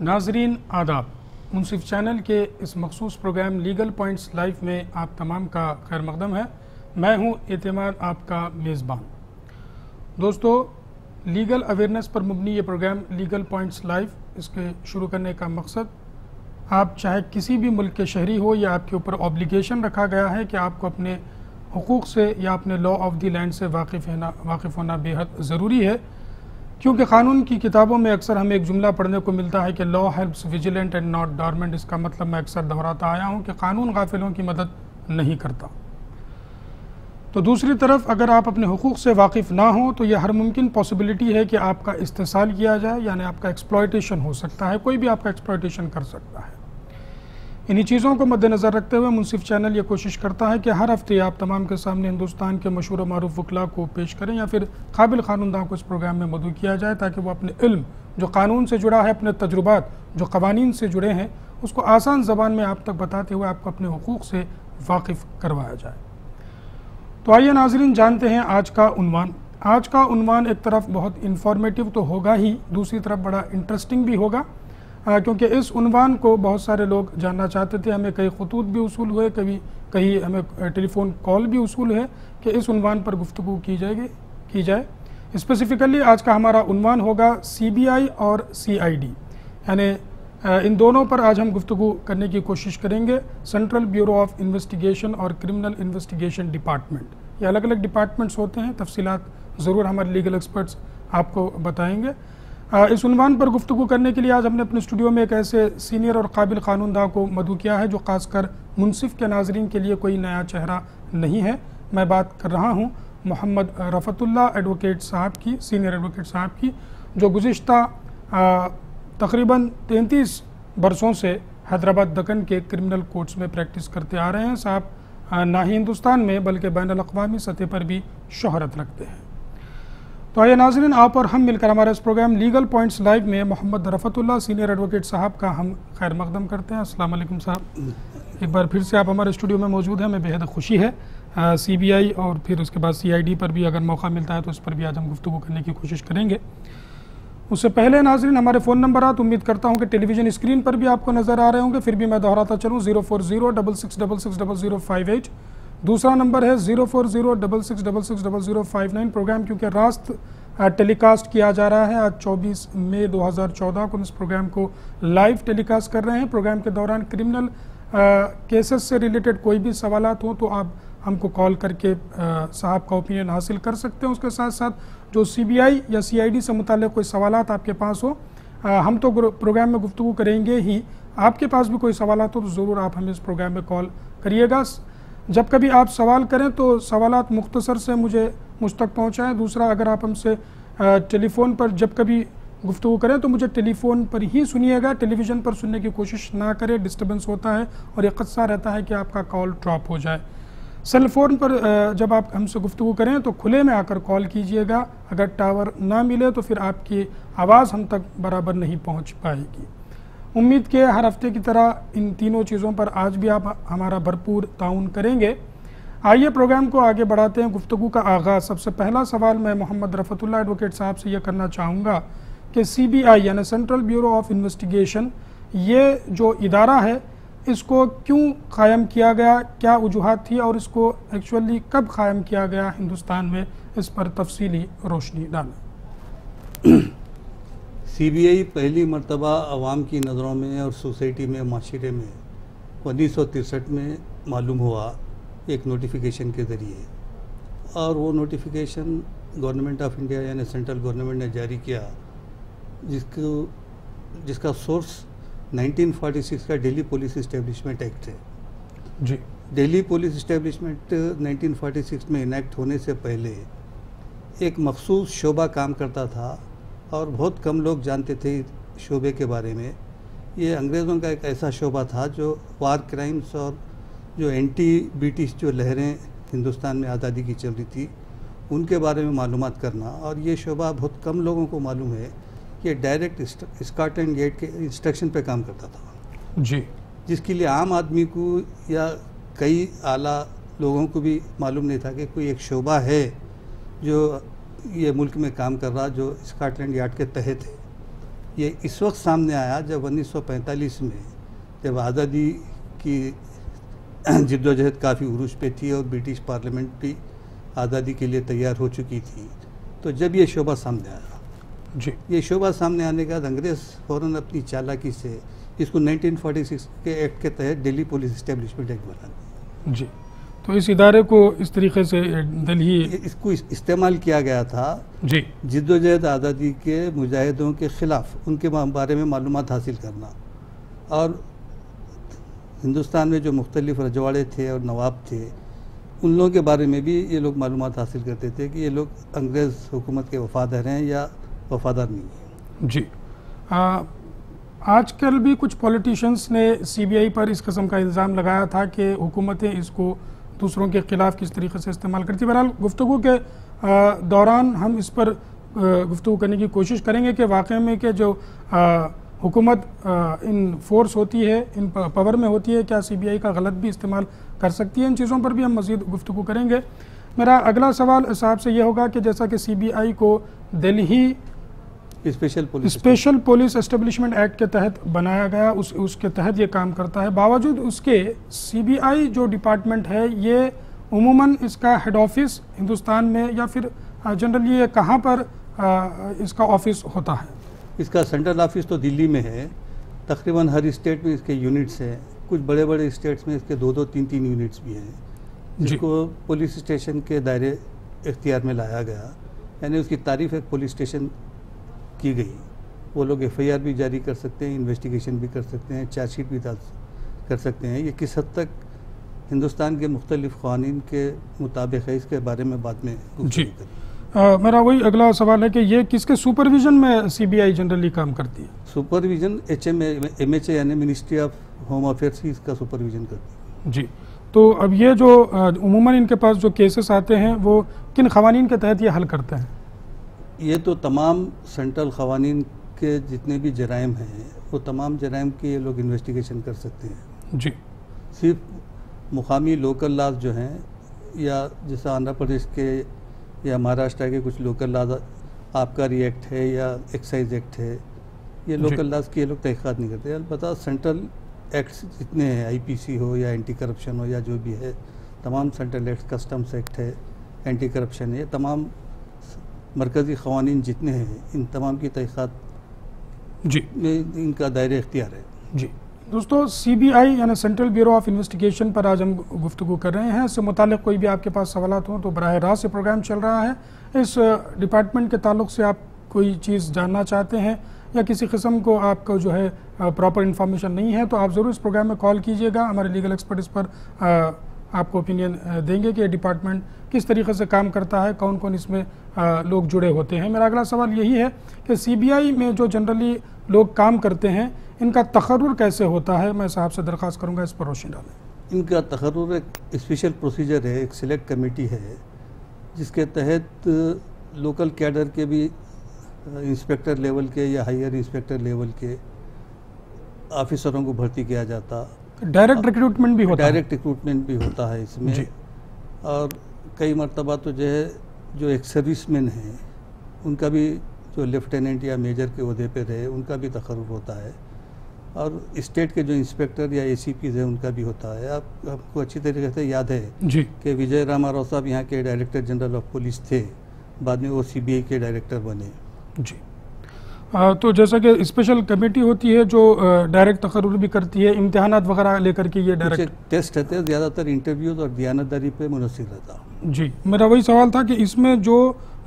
नाजरीन आदाब, मुनसिफ चैनल के इस मखसूस प्रोग्राम लीगल पॉइंट्स लाइव में आप तमाम का खैर मकदम है। मैं हूँ एतमाद आपका मेज़बान। दोस्तों, लीगल अवेयरनेस पर मुबनी ये प्रोग्राम लीगल पॉइंट्स लाइव, इसके शुरू करने का मकसद, आप चाहे किसी भी मुल्क के शहरी हो या आपके ऊपर ऑब्लिगेशन रखा गया है कि आपको अपने हकूक़ से या अपने लॉ ऑफ़ दी लैंड से वाकिफ़ होना वाकिफ़ होना बेहद ज़रूरी है। क्योंकि कानून की किताबों में अक्सर हमें एक जुमला पढ़ने को मिलता है कि law helps vigilant and not dormant इसका मतलब मैं अक्सर दोहराता आया हूँ कि कानून गाफिलों की मदद नहीं करता। तो दूसरी तरफ़, अगर आप अपने हकूक़ से वाकिफ़ ना हो तो यह हर मुमकिन पॉसिबिलिटी है कि आपका इस्तेसाल किया जाए, यानी आपका एक्सप्लॉयटेशन हो सकता है, कोई भी आपका एक्सप्लॉयटेशन कर सकता है। इन्हीं चीज़ों को मद्देनज़र रखते हुए मुनसिफ चैनल ये कोशिश करता है कि हर हफ़्ते आप तमाम के सामने हिंदुस्तान के मशहूर मरूफ वकला को पेश करें या फिर काबिल ख़ानदान को इस प्रोग्राम में मदू किया जाए ताकि वो अपने इल्म, जो कानून से जुड़ा है, अपने तजुर्बात, जो कवानीन से जुड़े हैं, उसको आसान ज़बान में आप तक बताते हुए आपको अपने हकूक़ से वाकिफ़ करवाया जाए। तो आइए नाजरीन, जानते हैं आज का उनवान। आज का उनवान एक तरफ़ बहुत इन्फॉर्मेटिव तो होगा ही, दूसरी तरफ़ बड़ा इंटरेस्टिंग भी होगा। क्योंकि इस उनवान को बहुत सारे लोग जानना चाहते थे। हमें कई खतूत भी वसूल हुए, कभी कहीं हमें टेलीफोन कॉल भी वसूल है कि इस उनवान पर गुफ्तु की जाएगी, की जाए। स्पेसिफ़िकली आज का हमारा उनवान होगा सीबीआई और सीआईडी। यानी इन दोनों पर आज हम गुफ्तु करने की कोशिश करेंगे। सेंट्रल ब्यूरो ऑफ़ इन्वेस्टिगेशन और क्रिमिनल इन्वेस्टिगेशन डिपार्टमेंट। ये अलग अलग डिपार्टमेंट्स होते हैं तफसीत ज़रूर हमारे लीगल एक्सपर्ट्स आपको बताएँगे। इस उनवान पर गुफ्तु करने के लिए आज हमने अपने स्टूडियो में एक ऐसे सीनियर और काबिल कानूनदा को मदू किया है, जो खासकर मुनसिफ के नाजरन के लिए कोई नया चेहरा नहीं है। मैं बात कर रहा हूँ मोहम्मद रफ़तुल्ला एडवोकेट साहब की, सीनियर एडवोकेट साहब की, जो गुज्त तकरीबन तैंतीस बरसों से हैदराबाद दक्कन के क्रिमिनल कोर्ट्स में प्रैक्टिस करते आ रहे हैं। साहब ना ही हिंदुस्तान में, बल्कि बैन अवी सतह पर भी शहरत रखते हैं। तो आइए नाजरीन, आप और हम मिलकर हमारे इस प्रोग्राम लीगल पॉइंट्स लाइव में मोहम्मद रफ़तुल्ला सीनियर एडवोकेट साहब का हम खैर मकदम करते हैं। अस्सलाम वालेकुम साहब। एक बार फिर से आप हमारे स्टूडियो में मौजूद हैं हमें बेहद खुशी है। सी बी आई और फिर उसके बाद सी आई डी पर भी अगर मौका मिलता है तो उस पर भी आज हम गुफ्तु करने की कोशिश करेंगे। उससे पहले नाजरीन, हमारे फ़ोन नंबर आते उम्मीद करता हूँ कि टेलीविज़न स्क्रीन पर भी आपको नज़र आ रहे होंगे, फिर भी मैं दोहराता चलूँ, zero four zero double six double six double zero five eight. दूसरा नंबर है zero four zero double six double six double zero five nine programme क्योंकि रास्त टेलीकास्ट किया जा रहा है आज 24 मई 2014 को इस प्रोग्राम को लाइव टेलीकास्ट कर रहे हैं। प्रोग्राम के दौरान क्रिमिनल केसेस से रिलेटेड कोई भी सवाल हो तो आप हमको कॉल करके साहब का ओपिनियन हासिल कर सकते हैं। उसके साथ साथ जो सीबीआई या सीआईडी से मुतल कोई सवाल आपके पास हो आ, हम तो प्रोग्राम में गुफ्तु करेंगे ही। आपके पास भी कोई सवाल हो तो ज़रूर आप हमें इस प्रोग्राम में कॉल करिएगा। जब कभी आप सवाल करें तो सवाल मुख्तसर से मुझे, मुझ तक पहुँचाएँ। दूसरा, अगर आप हमसे टेलीफोन पर जब कभी गुफ्तु करें तो मुझे टेलीफोन पर ही सुनिएगा। टेलीविज़न पर सुनने की कोशिश ना करें, डिस्टर्बेंस होता है और एक खदसा रहता है कि आपका कॉल ड्रॉप हो जाए। सेल फ़ोन पर जब आप हमसे गुफ्तु करें तो खुले में आकर कॉल कीजिएगा। अगर टावर ना मिले तो फिर आपकी आवाज़ हम तक बराबर नहीं पहुँच पाएगी। उम्मीद के हर हफ़्ते की तरह इन तीनों चीज़ों पर आज भी आप हमारा भरपूर ताउन करेंगे। आइए प्रोग्राम को आगे बढ़ाते हैं। गुफ्तु का आगाज़। सबसे पहला सवाल मैं मोहम्मद रफ़तुल्ला एडवोकेट साहब से यह करना चाहूँगा कि सी बी आई यानी सेंट्रल ब्यूरो ऑफ़ इन्वेस्टिगेशन ये जो इदारा है, इसको क्यों कायम किया गया? क्या वजूहत थी और इसको एक्चुअली कब कायम किया गया हिंदुस्तान में? इस पर तफसीली रोशनी डालें। सी बी आई पहली मरतबा आवाम की नज़रों में और सोसाइटी में माशरे में उन्नीस सौ तिरसठ में मालूम हुआ एक नोटिफिकेशन के ज़रिए। और वो नोटिफिकेशन गवर्नमेंट ऑफ़ इंडिया यानी सेंट्रल गवर्नमेंट ने जारी किया जिसको जिसका सोर्स 1946 का दिल्ली पुलिस इस्टेब्लिशमेंट एक्ट है। जी। दिल्ली पुलिस इस्टेब्लिशमेंट 1946 में इनेक्ट होने से पहले एक मखसूस शोबा काम करता था और बहुत कम लोग जानते थे शोबे के बारे में। ये अंग्रेज़ों का एक ऐसा शोबा था जो वार क्राइम्स और जो एंटी ब्रिटिश जो लहरें हिंदुस्तान में आज़ादी की चल रही थी उनके बारे में मालूम करना। और ये शोबा बहुत कम लोगों को मालूम है कि डायरेक्ट स्कॉटलैंड गेट के इंस्ट्रक्शन पे काम करता था। जी। जिसके लिए आम आदमी को या कई आला लोगों को भी मालूम नहीं था कि कोई एक शोबा है जो ये मुल्क में काम कर रहा जो स्कॉटलैंड यार्ड के तहत है। ये इस वक्त सामने आया जब 1945 में जब आज़ादी की जद्दोजहद काफ़ी उरूज पे थी और ब्रिटिश पार्लियामेंट भी आज़ादी के लिए तैयार हो चुकी थी। तो जब ये शोभा सामने आया जी। ये शोभा सामने आने के बाद अंग्रेज़ फ़ौरन अपनी चालाकी से इसको 1946 के एक्ट के तहत दिल्ली पुलिस इस्टेब्लिशमेंट एक्ट बना दिया। जी। तो इस इदारे को इस तरीके से दिल्ली इसको इस- इस्तेमाल किया गया था जी। जद्दोजहद आज़ादी के मुजाहिदों के ख़िलाफ़ उनके बारे में मालूम हासिल करना। और हिंदुस्तान में जो मुख्तलिफ़ रजवाड़े थे और नवाब थे उन लोगों के बारे में भी ये लोग मालूम हासिल करते थे कि ये लोग अंग्रेज़ हुकूमत के वफादार हैं या वफादार नहीं हैं। जी। आ, आजकल भी कुछ पॉलिटिशियंस ने सीबीआई पर इस किस्म का इल्ज़ाम लगाया था कि हुकूमतें इसको दूसरों के खिलाफ किस तरीके से इस्तेमाल करती है। बहरहाल गुफ्तु के दौरान हम इस पर गुफ्तु करने की कोशिश करेंगे कि वाकई में कि जो हुकूमत इन फोर्स होती है, इन पावर में होती है, क्या सीबीआई का गलत भी इस्तेमाल कर सकती है? इन चीज़ों पर भी हम मज़ीद गुफ्तु करेंगे। मेरा अगला सवाल साहब से ये होगा कि जैसा कि सीबीआई को Delhi special police special police establishment act के तहत बनाया गया उस उसके तहत ये काम करता है। बावजूद उसके सीबीआई जो डिपार्टमेंट है ये उमूमन इसका हेड ऑफ़िस हिंदुस्तान में या फिर जनरली ये कहाँ पर आ, इसका ऑफ़िस होता है? इसका सेंट्रल ऑफ़िस तो दिल्ली में है। तकरीबन हर स्टेट में इसके यूनिट्स हैं। कुछ बड़े बड़े स्टेट्स में इसके दो दो तीन तीन यूनिट्स भी हैं। जिसको पुलिस स्टेशन के दायरे इख्तियार में लाया गया। यानी उसकी तारीफ़ एक पुलिस स्टेशन की गई वो लोग एफआईआर भी जारी कर सकते हैं इन्वेस्टिगेशन भी कर सकते हैं चार्जशीट भी कर सकते हैं। ये किस हद तक हिंदुस्तान के मुख्तलिफ़ कानून के मुताबिक है इसके बारे में बाद में जी। आ, मेरा वही अगला सवाल है कि ये किसके सुपरविजन में सीबीआई जनरली काम करती है? Supervision H M M H यानी मिनिस्ट्री ऑफ़ होम अफेयर्स ही इसका सुपरविजन करती है। जी। तो अब ये जो आ, उमूमन इनके पास जो केसेस आते हैं वो किन खवानीन के तहत ये हल करते हैं? ये तो तमाम सेंट्रल कवानीन के जितने भी जराइम हैं वो तमाम जराइम की ये लोग इन्वेस्टिगेशन कर सकते हैं। जी। सिर्फ़ मुकामी लोकल लाज जो हैं या जैसे आंध्र प्रदेश के या महाराष्ट्र के कुछ लोकल लॉज आबकारी एक्ट है या एक्साइज एक्ट है ये लोकल लाज की ये लोग तहकीक़ात नहीं करते। अलबत्ता सेंट्रल एक्ट्स जितने हैं आईपीसी हो या एंटी करप्शन हो या जो भी है तमाम सेंट्रल एक्ट कस्टम्स एक्ट है एंटी करप्शन है ये तमाम मरकज़ी कवानीन जितने हैं इन तमाम की तहकीक़ात जी। में इनका दायरे इख्तियार है। जी। दोस्तों सी बी आई यानी सेंट्रल ब्यूरो ऑफ़ इन्वेस्टिगेशन पर आज हम गुफ्तु कर रहे हैं। इससे मुतालिक कोई भी आपके पास सवाल हों तो बरह रास्त से प्रोग्राम चल रहा है। इस डिपार्टमेंट के ताल्लुक से आप कोई चीज़ जानना चाहते हैं या किसी किस्म को आपको जो है प्रॉपर इन्फॉर्मेशन नहीं है तो आप ज़रूर इस प्रोग्राम में कॉल कीजिएगा। हमारे लीगल एक्सपर्ट इस पर अ, आपको ओपिनियन देंगे कि डिपार्टमेंट किस तरीके से काम करता है कौन कौन इसमें लोग जुड़े होते हैं। मेरा अगला सवाल यही है कि सीबीआई में जो जनरली लोग काम करते हैं, इनका तकर्र कैसे होता है? मैं साहब से दरख्वास्त करूँगा इस पर रोशनी डालें। इनका तकर्र एक स्पेशल प्रोसीजर है, एक सिलेक्ट कमेटी है, जिसके तहत लोकल कैडर के भी इंस्पेक्टर लेवल के या हायर इंस्पेक्टर लेवल के ऑफिसरों को भर्ती किया जाता डायरेक्ट रिक्रूटमेंट भी होता है। डायरेक्ट रिक्रूटमेंट भी होता है इसमें। और कई मरतबा तो जो है जो एक सर्विसमैन हैं उनका भी जो लेफ्टिनेंट या मेजर के अहदे पर रहे उनका भी तकर्र होता है। और स्टेट के जो इंस्पेक्टर या ए हैं उनका भी होता है। आप आपको अच्छी तरीके से याद है जी। कि विजय रामा राव साहब यहाँ के डायरेक्टर जनरल ऑफ़ पुलिस थे बाद में वो सीबीआई के डायरेक्टर बने। जी। तो जैसा कि स्पेशल कमेटी होती है जो डायरेक्ट तकर्रुर भी करती है इम्तहान वगैरह लेकर के ये डायरेक्ट टेस्ट रहते हैं ज़्यादातर इंटरव्यूज़ और दयानतदारी पे मुनसर रहता जी मेरा वही सवाल था कि इसमें जो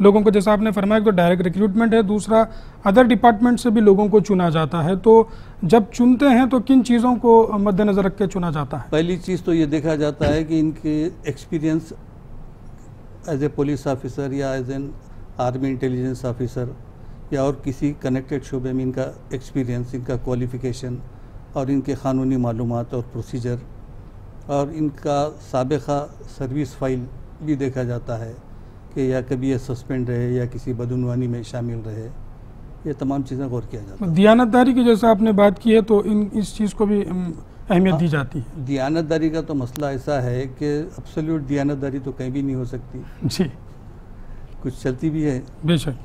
लोगों को जैसा आपने फरमाया तो डायरेक्ट रिक्रूटमेंट है दूसरा अदर डिपार्टमेंट से भी लोगों को चुना जाता है तो जब चुनते हैं तो किन चीज़ों को मद्देनज़र रख के चुना जाता है? पहली चीज़ तो ये देखा जाता है कि इनके experience as a police officer या as an army intelligence officer या और किसी कनेक्टेड शोबे में इनका एक्सपीरियंस इनका क्वालिफिकेशन और इनके क़ानूनी मालूम और प्रोसीजर और इनका सबका सर्विस फ़ाइल भी देखा जाता है कि या कभी ये सस्पेंड रहे या किसी बदनवानी में शामिल रहे ये तमाम चीज़ें गौर किया जाता है। दियानतदारी की जैसा आपने बात की है तो इन इस चीज़ को भी अहमियत दी जाती है। दियानतदारी का तो मसला ऐसा है कि अब्सोल्यूट दियानतदारी तो कहीं भी नहीं हो सकती। जी। कुछ चलती भी है। बेशक।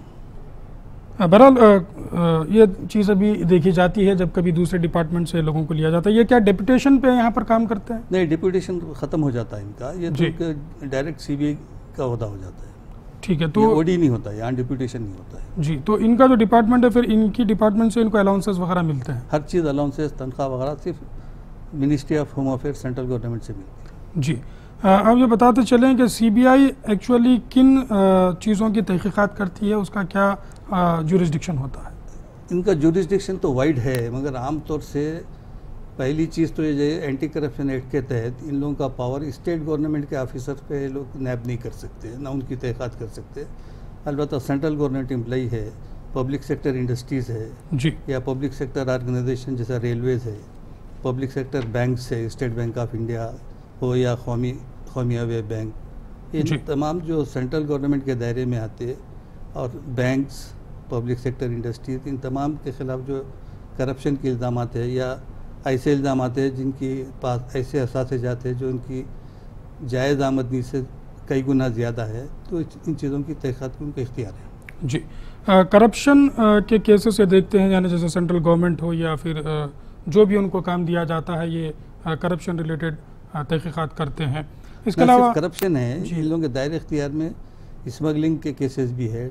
बहरहाल अ, अ, ये चीज़ अभी देखी जाती है जब कभी दूसरे डिपार्टमेंट से लोगों को लिया जाता है। ये क्या डेपुटेशन पे यहाँ पर काम करते हैं? नहीं डिप्यूटेशन खत्म हो जाता है इनका। ये। तो डायरेक्ट सीबीआई का अहदा हो जाता है। ठीक है तो तो ओडी नहीं होता है यहाँ डिप्यूटेशन नहीं होता है। जी तो इनका जो डिपार्टमेंट है फिर इनकी डिपार्टमेंट से इनको अलाउंसेस वगैरह मिलते हैं? हर चीज़ अलाउंसेस तनख्वाह वगैरह सिर्फ़ ministry of home affair central government से मिलती है। जी अ, आप ये बताते चलें कि सीबीआई एक्चुअली किन चीज़ों की तहकीकात करती है उसका क्या जुरिस्डिक्शन होता है? इनका जुरिस्डिक्शन तो वाइड है मगर आमतौर से पहली चीज़ तो ये एंटी करप्शन एक्ट के तहत इन लोगों का पावर स्टेट गवर्नमेंट के ऑफिसर पे लोग नैब नहीं कर सकते ना उनकी तहक़ात कर सकते अलबत्त सेंट्रल गवर्नमेंट एम्प्लॉई है पब्लिक सेक्टर इंडस्ट्रीज़ है जी। या पब्लिक सेक्टर ऑर्गेनाइजेशन जैसा रेलवेज़ है पब्लिक सेक्टर बैंक्स है स्टेट बैंक ऑफ़ इंडिया हो या कौमी कौमिया वे बैंक। इन तमाम जो सेंट्रल गवर्नमेंट के दायरे में आते और बैंक्स पब्लिक सेक्टर इंडस्ट्रीज़ इन तमाम के ख़िलाफ़ जो करप्शन के इल्ज़ाम है या ऐसे इल्ज़ाम हैं जिनकी पास ऐसे असासे जाते हैं जो उनकी जायज़ आमदनी से कई गुना ज़्यादा है तो इन चीज़ों की तहक़ात में उनका इख्तियार है। जी। करप्शन के केसेस से देखते हैं यानी जैसे सेंट्रल गवर्नमेंट हो या फिर अ, जो भी उनको काम दिया जाता है ये करप्शन रिलेटेड तहकीकात करते हैं। इसके अलावा करप्शन है। जी। इन लोगों के दायरे इख्तियार में स्मगलिंग के केसेस भी है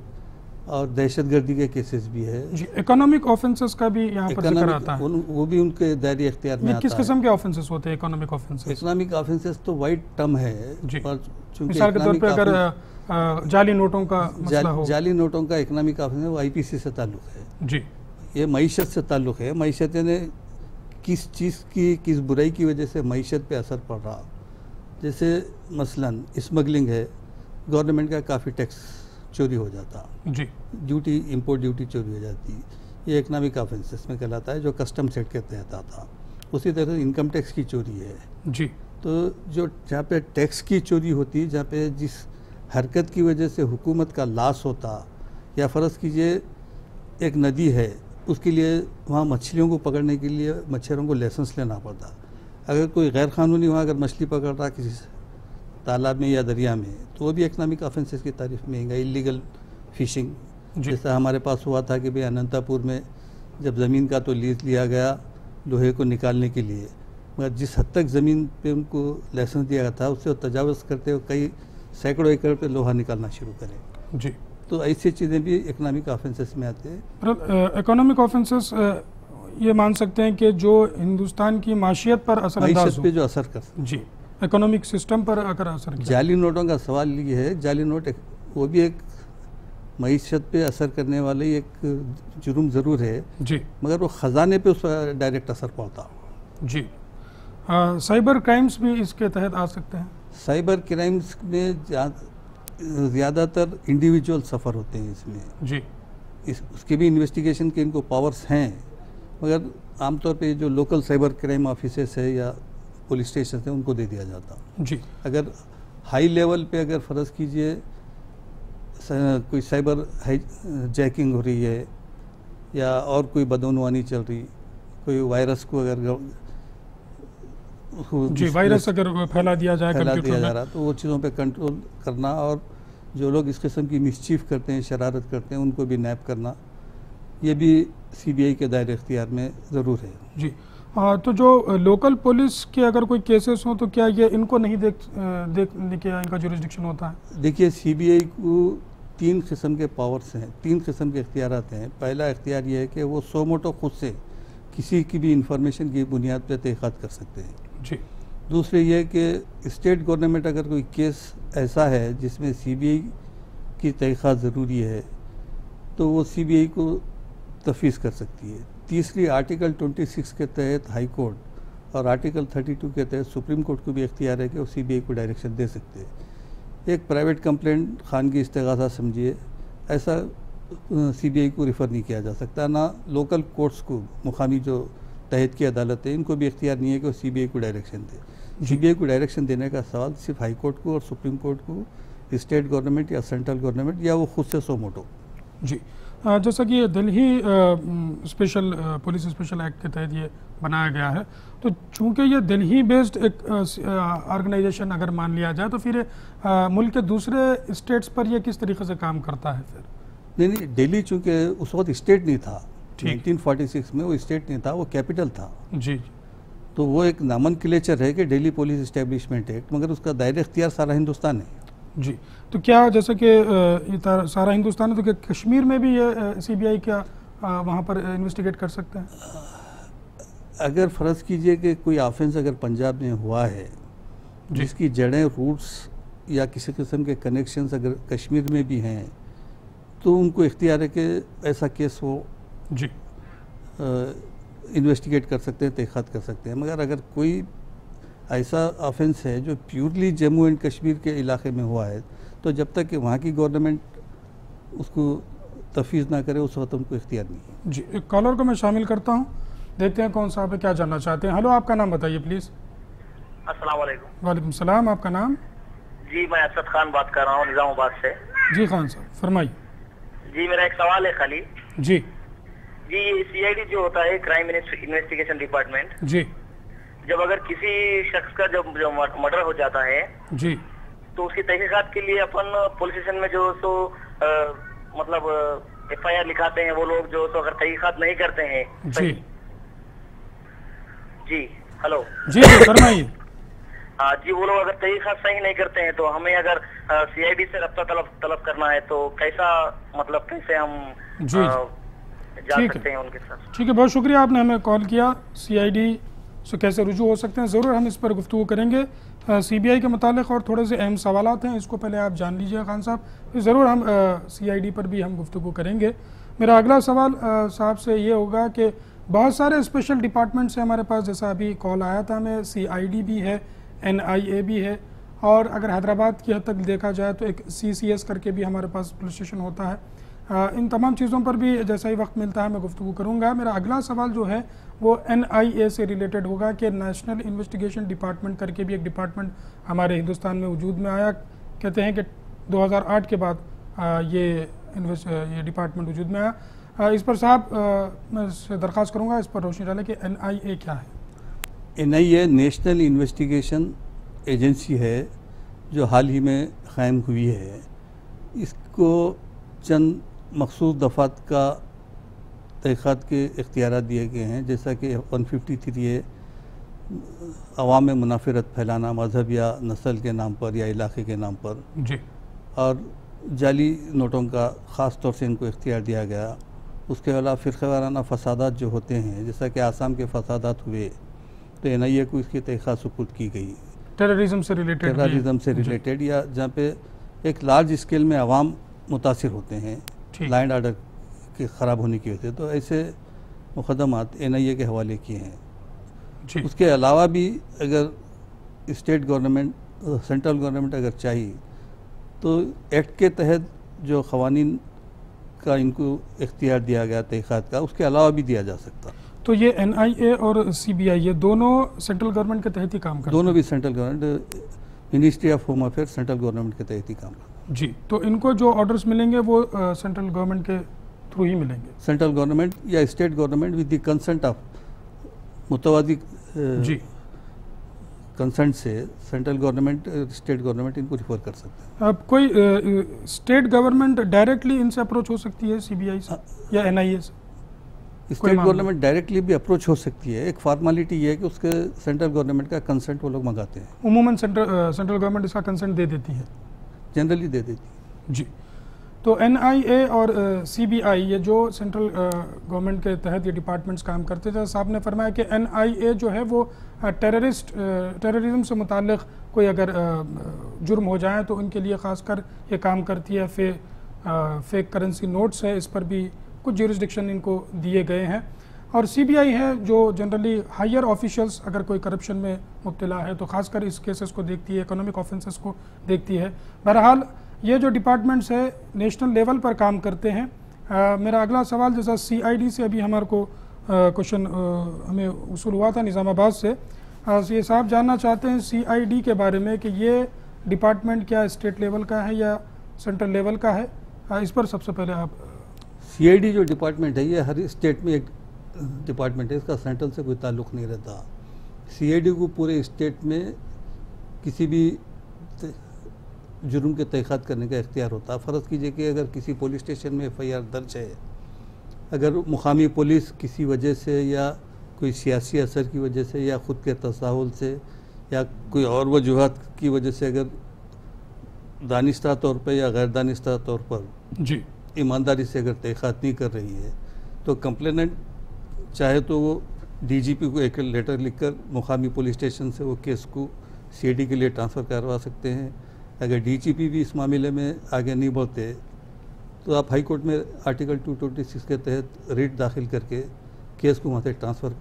और दहशतगर्दी के केसेस भी है। जी इकोनॉमिक ऑफेंसेस का भी यहाँ पर ज़िक्र आता है। उन- वो भी उनके दायरे इख्तियार में किस किस्म के ऑफेंसेस होते हैं इकोनॉमिक ऑफेंसेस इकोनॉमिक ऑफेंसेस तो वाइड टर्म है जी। मिसाल के तौर economic पे अगर जाली नोटों का मसला हो। जाली नोटों का इकोनॉमिक ऑफेंस है वो आईपीसी से ताल्लुक है। जी। ये मीशत से ताल्लुक है। मीशत ने किस चीज़ की किस बुराई की वजह से मीशत पे असर पड़ रहा? जैसे मसलन स्मगलिंग है गवर्नमेंट का काफ़ी टैक्स चोरी हो जाता। जी। ड्यूटी इंपोर्ट ड्यूटी चोरी हो जाती। ये इकोनॉमिक ऑफेंसेस में कहलाता है जो कस्टम सेट के तहत आता। उसी तरह से इनकम टैक्स की चोरी है। जी। तो जो जहाँ पे टैक्स की चोरी होती है जहाँ पे जिस हरकत की वजह से हुकूमत का लॉस होता या फ़र्ज़ कीजिए एक नदी है उसके लिए वहाँ मछलियों को पकड़ने के लिए मच्छरों को लाइसेंस लेना पड़ता। अगर कोई गैर कानूनी वहाँ अगर मछली पकड़ रहा किसी तालाब में या दरिया में तो वो भी इकनॉमिक ऑफेंसेस की तारीफ़ में आएगा इलीगल फिशिंग जैसा हमारे पास हुआ था कि भाई अनंतापुर में जब ज़मीन का तो लीज लिया गया लोहे को निकालने के लिए मगर जिस हद तक ज़मीन पे उनको लाइसेंस दिया गया था उससे वो तजावज़ करते हुए कई सैकड़ों एकड़ पे लोहा निकालना शुरू करें। जी। तो ऐसी चीज़ें भी इकोनॉमिक ऑफेंसेस में आते हैं। इकोनॉमिक ऑफेंसेस ये मान सकते हैं कि जो हिंदुस्तान की माशियत पर मीशत पे जो असर कर जी इकोनॉमिक सिस्टम पर अगर असर जाली नोटों का सवाल ये है जाली नोट वो भी एक मीशत पे असर करने वाली एक जुर्म ज़रूर है जी। मगर वो ख़जाने पे उस पर डायरेक्ट असर पड़ता जी। अ, साइबर क्राइम्स भी इसके तहत आ सकते हैं। साइबर क्राइम्स में ज़्यादातर इंडिविजुअल सफ़र होते हैं इसमें। जी। इस उसके भी इन्वेस्टिगेशन के इनको पावर्स हैं मगर आमतौर पे जो लोकल साइबर क्राइम ऑफिसेस है या पुलिस स्टेशन है उनको दे दिया जाता जी। अगर हाई लेवल पे अगर फ़र्ज़ कीजिए कोई साइबर जैकिंग हो रही है या और कोई बदनवानी चल रही कोई वायरस को अगर जी वायरस अगर फैला दिया जाए फैला दिया जा में। रहा तो वो चीज़ों पे कंट्रोल करना और जो लोग इस किस्म की मिसचीफ करते हैं शरारत करते हैं उनको भी नैप करना ये भी सीबीआई के दायरे इख्तियार में ज़रूर है। जी। आ, तो जो लोकल पुलिस के अगर कोई केसेस हो तो क्या ये इनको नहीं देख देखने के इनका जुरिस्डिक्शन होता है? देखिए सीबीआई को तीन किस्म के पावर्स हैं तीन किस्म के इख्तियार हैं। पहला इख्तियार ये है कि वो सो मोटो खुद से किसी की भी इंफॉर्मेशन की बुनियाद पर तहक़ात कर सकते हैं। जी। दूसरे ये कि स्टेट गवर्नमेंट अगर कोई केस ऐसा है जिसमें सीबीआई की तहक़ात ज़रूरी है तो वो सीबीआई को तफवीज़ कर सकती है। तीसरी, आर्टिकल 26 के तहत हाई कोर्ट और आर्टिकल 32 के तहत सुप्रीम कोर्ट को भी इख्तियार है कि वो सीबीआई को डायरेक्शन दे सकते हैं। एक प्राइवेट कंप्लेंट खान की इस्तेगासा समझिए, ऐसा सीबीआई को रिफ़र नहीं किया जा सकता, ना लोकल कोर्ट्स को, मुकामी जो तहत की अदालत है। इनको भी इख्तियार नहीं है कि वो सीबीआई को डायरेक्शन दे। सीबीआई को डायरेक्शन देने का सवाल सिर्फ़ हाई कोर्ट को और सुप्रीम कोर्ट को स्टेट गवर्नमेंट या सेंट्रल गवर्नमेंट या वो खुद से सो मोटो जी जैसा कि Delhi special police special act के तहत ये बनाया गया है। तो चूँकि ये दिल्ली बेस्ड एक ऑर्गेनाइजेशन अगर मान लिया जाए तो फिर अ, मुल्क के दूसरे स्टेट्स पर ये किस तरीके से काम करता है फिर? नहीं नहीं दिल्ली चूँकि उस वक्त स्टेट नहीं था। 1946 में वो स्टेट नहीं था वो कैपिटल था। जी। तो वो एक नामन क्लेचर है कि डेली पुलिस इस्टेब्लिशमेंट एक्ट मगर उसका दायरे अख्तियार सारा हिंदुस्तान है। जी। तो क्या जैसे कि सारा हिंदुस्तान है तो क्या कश्मीर में भी ये सीबीआई क्या वहाँ पर इन्वेस्टिगेट कर सकते हैं? अगर फ़र्ज़ कीजिए कि कोई ऑफेंस अगर पंजाब में हुआ है जिसकी जड़ें रूट्स या किसी किस्म के कनेक्शंस अगर कश्मीर में भी हैं तो उनको इख्तियार है कि ऐसा केस वो जी। इन्वेस्टिगेट कर सकते हैं तहक़ात कर सकते हैं। मगर अगर कोई ऐसा ऑफेंस है जो प्योरली जम्मू एंड कश्मीर के इलाके में हुआ है तो जब तक कि वहाँ की गवर्नमेंट उसको तफीज़ ना करे उस वक्त उनको इख्तियार नहीं है। जी एक कॉलर को मैं शामिल करता हूँ। देखते हैं कौन साहब है क्या जानना चाहते हैं। हेलो आपका नाम बताइए प्लीज़ अस्सलाम वालेकुम। वालेकुम सलाम आपका नाम? जी मैं असद खान बात कर रहा हूँ निज़ामाबाद से। जी खान साहब फरमाइए। जी मेरा एक सवाल है खाली। जी। जी ये सीआईडी जो होता है क्राइम इन्वेस्टिगेशन डिपार्टमेंट जी। जब अगर किसी शख्स का जब जो मर्डर हो जाता है जी। तो उसकी तहकीकात के लिए अपन पुलिस स्टेशन में जो सो अ, मतलब एफ़ आई आर लिखाते हैं वो लोग जो सो अगर तहकीकात नहीं करते हैं जी। जी हेलो। जी फरमाइए। हाँ जी वो लोग अगर तहकीकात सही नहीं करते हैं तो हमें अगर सीआईडी से रब्ता तलब तलब करना है तो कैसा मतलब कैसे हम जी, अ, जा ठीक है। सकते हैं उनके साथ। ठीक है बहुत शुक्रिया आपने हमें कॉल किया। सीआईडी से कैसे रुजू हो सकते हैं ज़रूर हम इस पर गुफ्तु करेंगे। सीबीआई के मतलब और थोड़े से अहम सवाल हैं इसको पहले आप जान लीजिए खान साहब। फिर ज़रूर हम सीआईडी पर भी हम गुफ्तु करेंगे। मेरा अगला सवाल साहब से ये होगा कि बहुत सारे स्पेशल डिपार्टमेंट से हमारे पास जैसा अभी कॉल आया था हमें सीआईडी भी है एनआईए भी है। और अगर हैदराबाद की हद तक देखा जाए तो एक सीसीएस करके भी हमारे पास पुलिस स्टेशन होता है। इन तमाम चीज़ों पर भी जैसा ही वक्त मिलता है मैं गुफ्तु करूँगा। मेरा अगला सवाल जो है वो NIA से रिलेटेड होगा कि नेशनल इन्वेस्टिगेशन डिपार्टमेंट करके भी एक डिपार्टमेंट हमारे हिंदुस्तान में वजूद में आया। कहते हैं कि 2008 के बाद अ, ये ये डिपार्टमेंट वजूद में आया। इस पर साहब मैं दरख्वास्त करूँगा इस पर रोशनी डालें कि NIA क्या है। एनआईए नेशनल इन्वेस्टिगेशन एजेंसी है जो हाल ही में कायम हुई है। इसको चंद मखसूस दफात का तहक़ात के इख्तियार दिए गए हैं जैसा कि वन फिफ्टी थ्री अवाम में मुनाफरत फैलाना मज़हब या नस्ल के नाम पर या इलाके के नाम पर। जी। और जाली नोटों का ख़ास तौर से इनको इख्तियार दिया गया। उसके अलावा फ़िरक़े वाराना फसादात जो होते हैं जैसा कि आसाम के फसादात हुए तो एन आई ए को इसकी तहक़ात सुपुर्द की गई। टेररिज्म से रिलेटेड टेररिज्म से रिलेटेड या जहाँ पे एक लार्ज स्केल में आवाम मुतासर होते हैं। लैंड आर्डर के ख़राब होने की वजह से। तो ऐसे मुकदमात एन आई ए के हवाले किए हैं। जी। उसके अलावा भी अगर स्टेट गवर्नमेंट सेंट्रल गवर्नमेंट अगर चाहिए तो एक्ट के तहत जो खवानीन का इनको इख्तियार दिया गया तहक़ात का उसके अलावा भी दिया जा सकता। तो ये एन आई ए और सी बी आई ये दोनों सेंट्रल गवर्नमेंट के तहत ही काम करते दोनों भी central government ministry of home affair central government के तहत ही काम करता हैं। जी तो इनको जो ऑर्डर्स मिलेंगे वो सेंट्रल गवर्नमेंट के थ्रू ही मिलेंगे। सेंट्रल गवर्नमेंट या state government with the consent of मुतवादी जी। कंसेंट से सेंट्रल गवर्नमेंट स्टेट गवर्नमेंट इनको रिफर कर सकते हैं। अब कोई स्टेट गवर्नमेंट डायरेक्टली इनसे अप्रोच हो सकती है सीबीआई से या एनआईए से? स्टेट गवर्नमेंट डायरेक्टली भी अप्रोच हो सकती है। एक फॉर्मेलिटी ये है कि उसके सेंट्रल गवर्नमेंट का कंसेंट वो लोग मंगाते हैं। उमूमन सेंट्रल सेंट्रल गवर्नमेंट इसका कंसेंट दे देती है। जनरली दे देती जी। तो NIA और सी बी आई ये जो सेंट्रल गवर्नमेंट के तहत ये डिपार्टमेंट्स काम करते थे साहब ने फरमाया कि NIA जो है वो टेररिस्ट टेररिज्म से मुतल कोई अगर अ, जुर्म हो जाए तो उनके लिए ख़ासकर ये काम करती है फे फेक करेंसी नोट्स है इस पर भी कुछ ज्यूरिस्डिक्शन इनको दिए गए हैं। और सीबीआई है जो जनरली हायर ऑफिशियल्स अगर कोई करप्शन में मुब्तला है तो खासकर इस केसेस को देखती है इकोनॉमिक ऑफेंसेस को देखती है। बहरहाल ये जो डिपार्टमेंट्स है नेशनल लेवल पर काम करते हैं। अ, मेरा अगला सवाल जैसा सीआईडी से अभी हमारे को क्वेश्चन हमें उसूल हुआ था निज़ामाबाद से। ये साहब जानना चाहते हैं सीआईडी के बारे में कि ये डिपार्टमेंट क्या स्टेट लेवल का है या सेंट्रल लेवल का है? अ, इस पर सबसे पहले आप सीआईडी जो डिपार्टमेंट है ये हर स्टेट में एक डिपार्टमेंट है इसका सेंट्रल से कोई ताल्लुक़ नहीं रहता। सीआईडी को पूरे स्टेट में किसी भी जुर्म के तहक़ात करने का इख्तियार होता। है फ़र्ज़ कीजिए कि अगर किसी पुलिस स्टेशन में एफ़ आई आर दर्ज है अगर मुकामी पुलिस किसी वजह से या कोई सियासी असर की वजह से या ख़ुद के तसाहुल से या कोई और वजूहत की वजह से अगर दानिस्ता तौर पर या गैर दानिस्ता तौर पर जी। ईमानदारी से अगर तहक़ात नहीं कर रही है तो कंप्लेनेंट चाहे तो वो डीजीपी को एक लेटर लिखकर मुकामी पुलिस स्टेशन से वो केस को सीआईडी के लिए ट्रांसफ़र करवा सकते हैं। अगर डीजीपी भी इस मामले में आगे नहीं बढ़ते तो आप हाई कोर्ट में आर्टिकल 226 के तहत रिट दाखिल करके केस को वहाँ से ट्रांसफ़र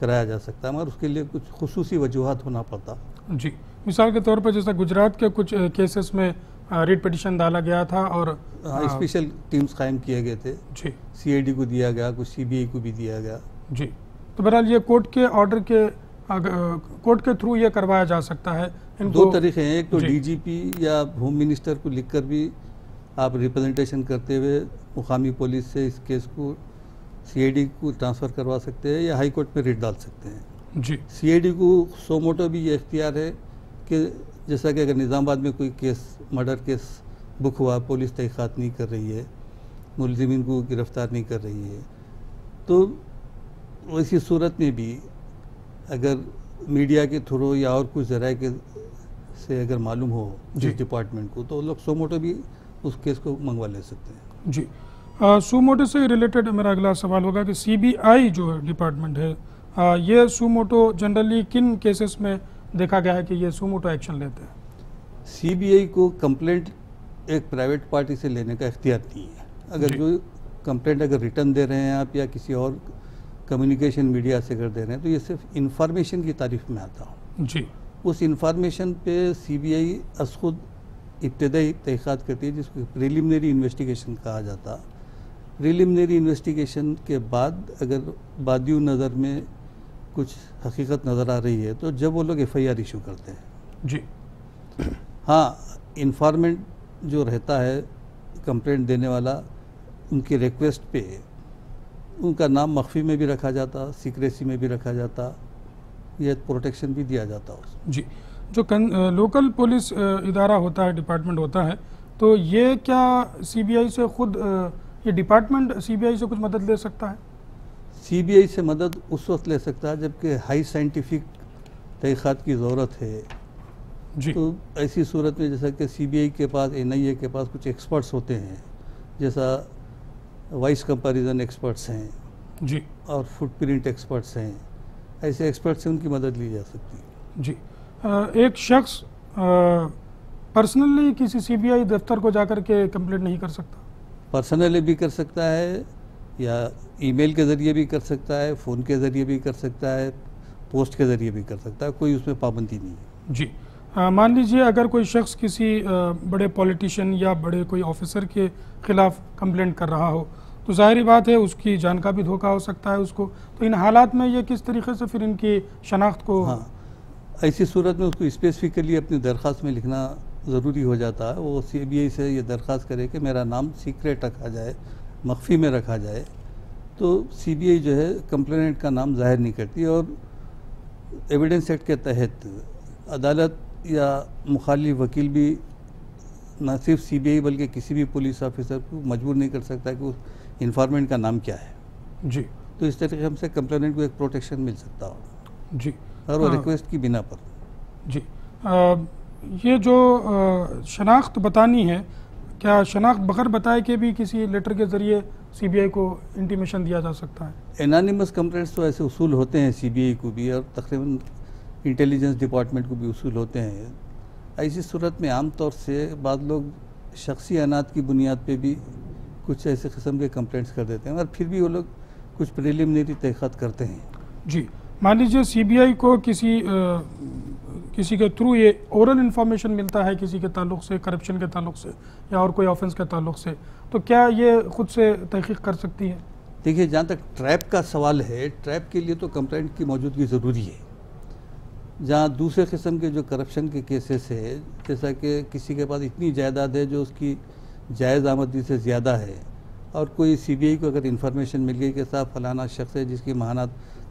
कराया जा सकता है, मगर उसके लिए कुछ खसूसी वजूहत होना पड़ता। जी, मिसाल के तौर पर जैसा गुजरात के कुछ केसेस में रिट पिटिशन डाला गया था और हाँ स्पेशल टीम्स कायम किए गए थे। जी। सीआईडी को दिया गया कुछ सीबीआई को भी दिया गया। जी। तो बहरहाल ये कोर्ट के ऑर्डर के कोर्ट के थ्रू ये करवाया जा सकता है। दो तरीके हैं एक तो। डीजीपी या होम मिनिस्टर को लिखकर भी आप रिप्रेजेंटेशन करते हुए मुकामी पुलिस से इस केस को सीआईडी को ट्रांसफ़र करवा सकते हैं या हाई कोर्ट में रिट डाल सकते हैं। जी। सीआईडी को सो मोटो भी ये इख्तियार है कि जैसा कि अगर निज़ामाबाद में कोई केस मर्डर केस बुक हुआ पुलिस तहक़ात नहीं कर रही है मुलजिमिन को गिरफ़्तार नहीं कर रही है तो वैसी सूरत में भी अगर मीडिया के थ्रू या और कुछ ज़राए के से अगर मालूम हो जिस डिपार्टमेंट को तो लोग सो मोटो भी उस केस को मंगवा ले सकते हैं। जी। आ, सुमोटो से रिलेटेड मेरा अगला सवाल होगा कि सीबीआई जो डिपार्टमेंट है आ, ये सुमोटो जनरली किन केसेस में देखा गया है कि ये सुमोटो एक्शन लेते हैं। सीबीआई को कंप्लेंट एक प्राइवेट पार्टी से लेने का इख्तियार नहीं है। अगर जो। कंप्लेंट अगर रिटर्न दे रहे हैं आप या किसी और कम्युनिकेशन मीडिया से अगर दे रहे हैं तो ये सिर्फ़ इंफॉर्मेशन की तारीफ़ में आता हूँ। जी। उस इंफॉर्मेशन पे सीबीआई अस खुद इब्तदाई तहक़ात करती है जिसको प्रिलिमिनरी इन्वेस्टिगेशन कहा जाता। प्रिलिमिनरी इन्वेस्टिगेशन के बाद अगर बादियों नज़र में कुछ हकीकत नज़र आ रही है तो जब वो लोग एफ़ आई आर इशू करते हैं। जी। हाँ इन्फॉर्मेंट जो रहता है कंप्लेंट देने वाला उनकी रिक्वेस्ट पे उनका नाम मख्फी में भी रखा जाता सीक्रेसी में भी रखा जाता यह प्रोटेक्शन भी दिया जाता उसमें जी। जो कन, लोकल पुलिस इदारा होता है डिपार्टमेंट होता है तो ये क्या सीबीआई से खुद ये डिपार्टमेंट सीबीआई से कुछ मदद ले सकता है? सीबीआई से मदद उस वक्त ले सकता है जबकि हाई साइंटिफिक तहक़ात की ज़रूरत है। जी। तो ऐसी सूरत में जैसा कि सीबीआई के पास एनआईए के पास कुछ एक्सपर्ट्स होते हैं जैसा वॉइस कंपैरिजन एक्सपर्ट्स हैं जी। और फुटप्रिंट एक्सपर्ट्स हैं ऐसे एक्सपर्ट से उनकी मदद ली जा सकती है। जी। अ, एक शख्स पर्सनली किसी सीबीआई दफ्तर को जाकर के कंप्लेंट नहीं कर सकता? पर्सनली भी कर सकता है या ईमेल के ज़रिए भी कर सकता है फ़ोन के ज़रिए भी कर सकता है पोस्ट के ज़रिए भी कर सकता है कोई उसमें पाबंदी नहीं है। जी। मान लीजिए अगर कोई शख्स किसी अ, बड़े पॉलिटिशियन या बड़े कोई ऑफिसर के खिलाफ कंप्लेंट कर रहा हो तो ज़ाहिर बात है उसकी जान का भी धोखा हो सकता है उसको। तो इन हालात में ये किस तरीके से फिर इनकी शनाख्त को हाँ ऐसी सूरत में उसको स्पेसिफिकली अपनी दरख्वास्त में लिखना ज़रूरी हो जाता है। वो सी बी आई से ये दरख्वास्त करे कि मेरा नाम सीक्रेट रखा जाए। मख्फी में रखा जाए तो सीबीआई जो है कंप्लेनेंट का नाम ज़ाहिर नहीं करती और एविडेंस एक्ट के तहत अदालत या मुखालिफ वकील भी न सिर्फ़ सीबीआई बल्कि किसी भी पुलिस ऑफिसर को मजबूर नहीं कर सकता कि उस इंफॉर्मेंट का नाम क्या है। जी। तो इस तरीके हमसे कंप्लेनेंट को एक प्रोटेक्शन मिल सकता हो। जी। और वो हाँ। रिक्वेस्ट की बिना पर। जी। अ, ये जो शनाख्त बतानी है क्या शनाख्त बगैर बताए के भी किसी लेटर के ज़रिए सीबीआई को इंटीमेशन दिया जा सकता है? एनानिमस कंप्लेंट्स तो ऐसे उसूल होते हैं सीबीआई को भी और तकरीबन इंटेलिजेंस डिपार्टमेंट को भी उसूल होते हैं। ऐसी सूरत में आम तौर से बाद लोग शख्सी अनात की बुनियाद पे भी कुछ ऐसे किस्म के कंप्लेंट्स कर देते हैं और फिर भी वो लोग कुछ प्रिलिमिनरी तहक़ात करते हैं। जी मान लीजिए सीबीआई को किसी किसी के थ्रू ये ओरल इन्फॉर्मेशन मिलता है किसी के ताल्लुक से करप्शन के ताल्लुक से, या और कोई ऑफेंस के ताल्लुक से तो क्या ये खुद से तहकीक कर सकती है? देखिए, जहाँ तक ट्रैप का सवाल है ट्रैप के लिए तो कंप्लेंट की मौजूदगी ज़रूरी है। जहाँ दूसरे किस्म के जो करप्शन के केसेस है, जैसा कि किसी के पास इतनी जायदाद है जो उसकी जायज़ आमदनी से ज़्यादा है, और कोई सीबीआई को अगर इन्फॉर्मेशन मिल गई कि साहब फलाना शख्स है जिसकी महाना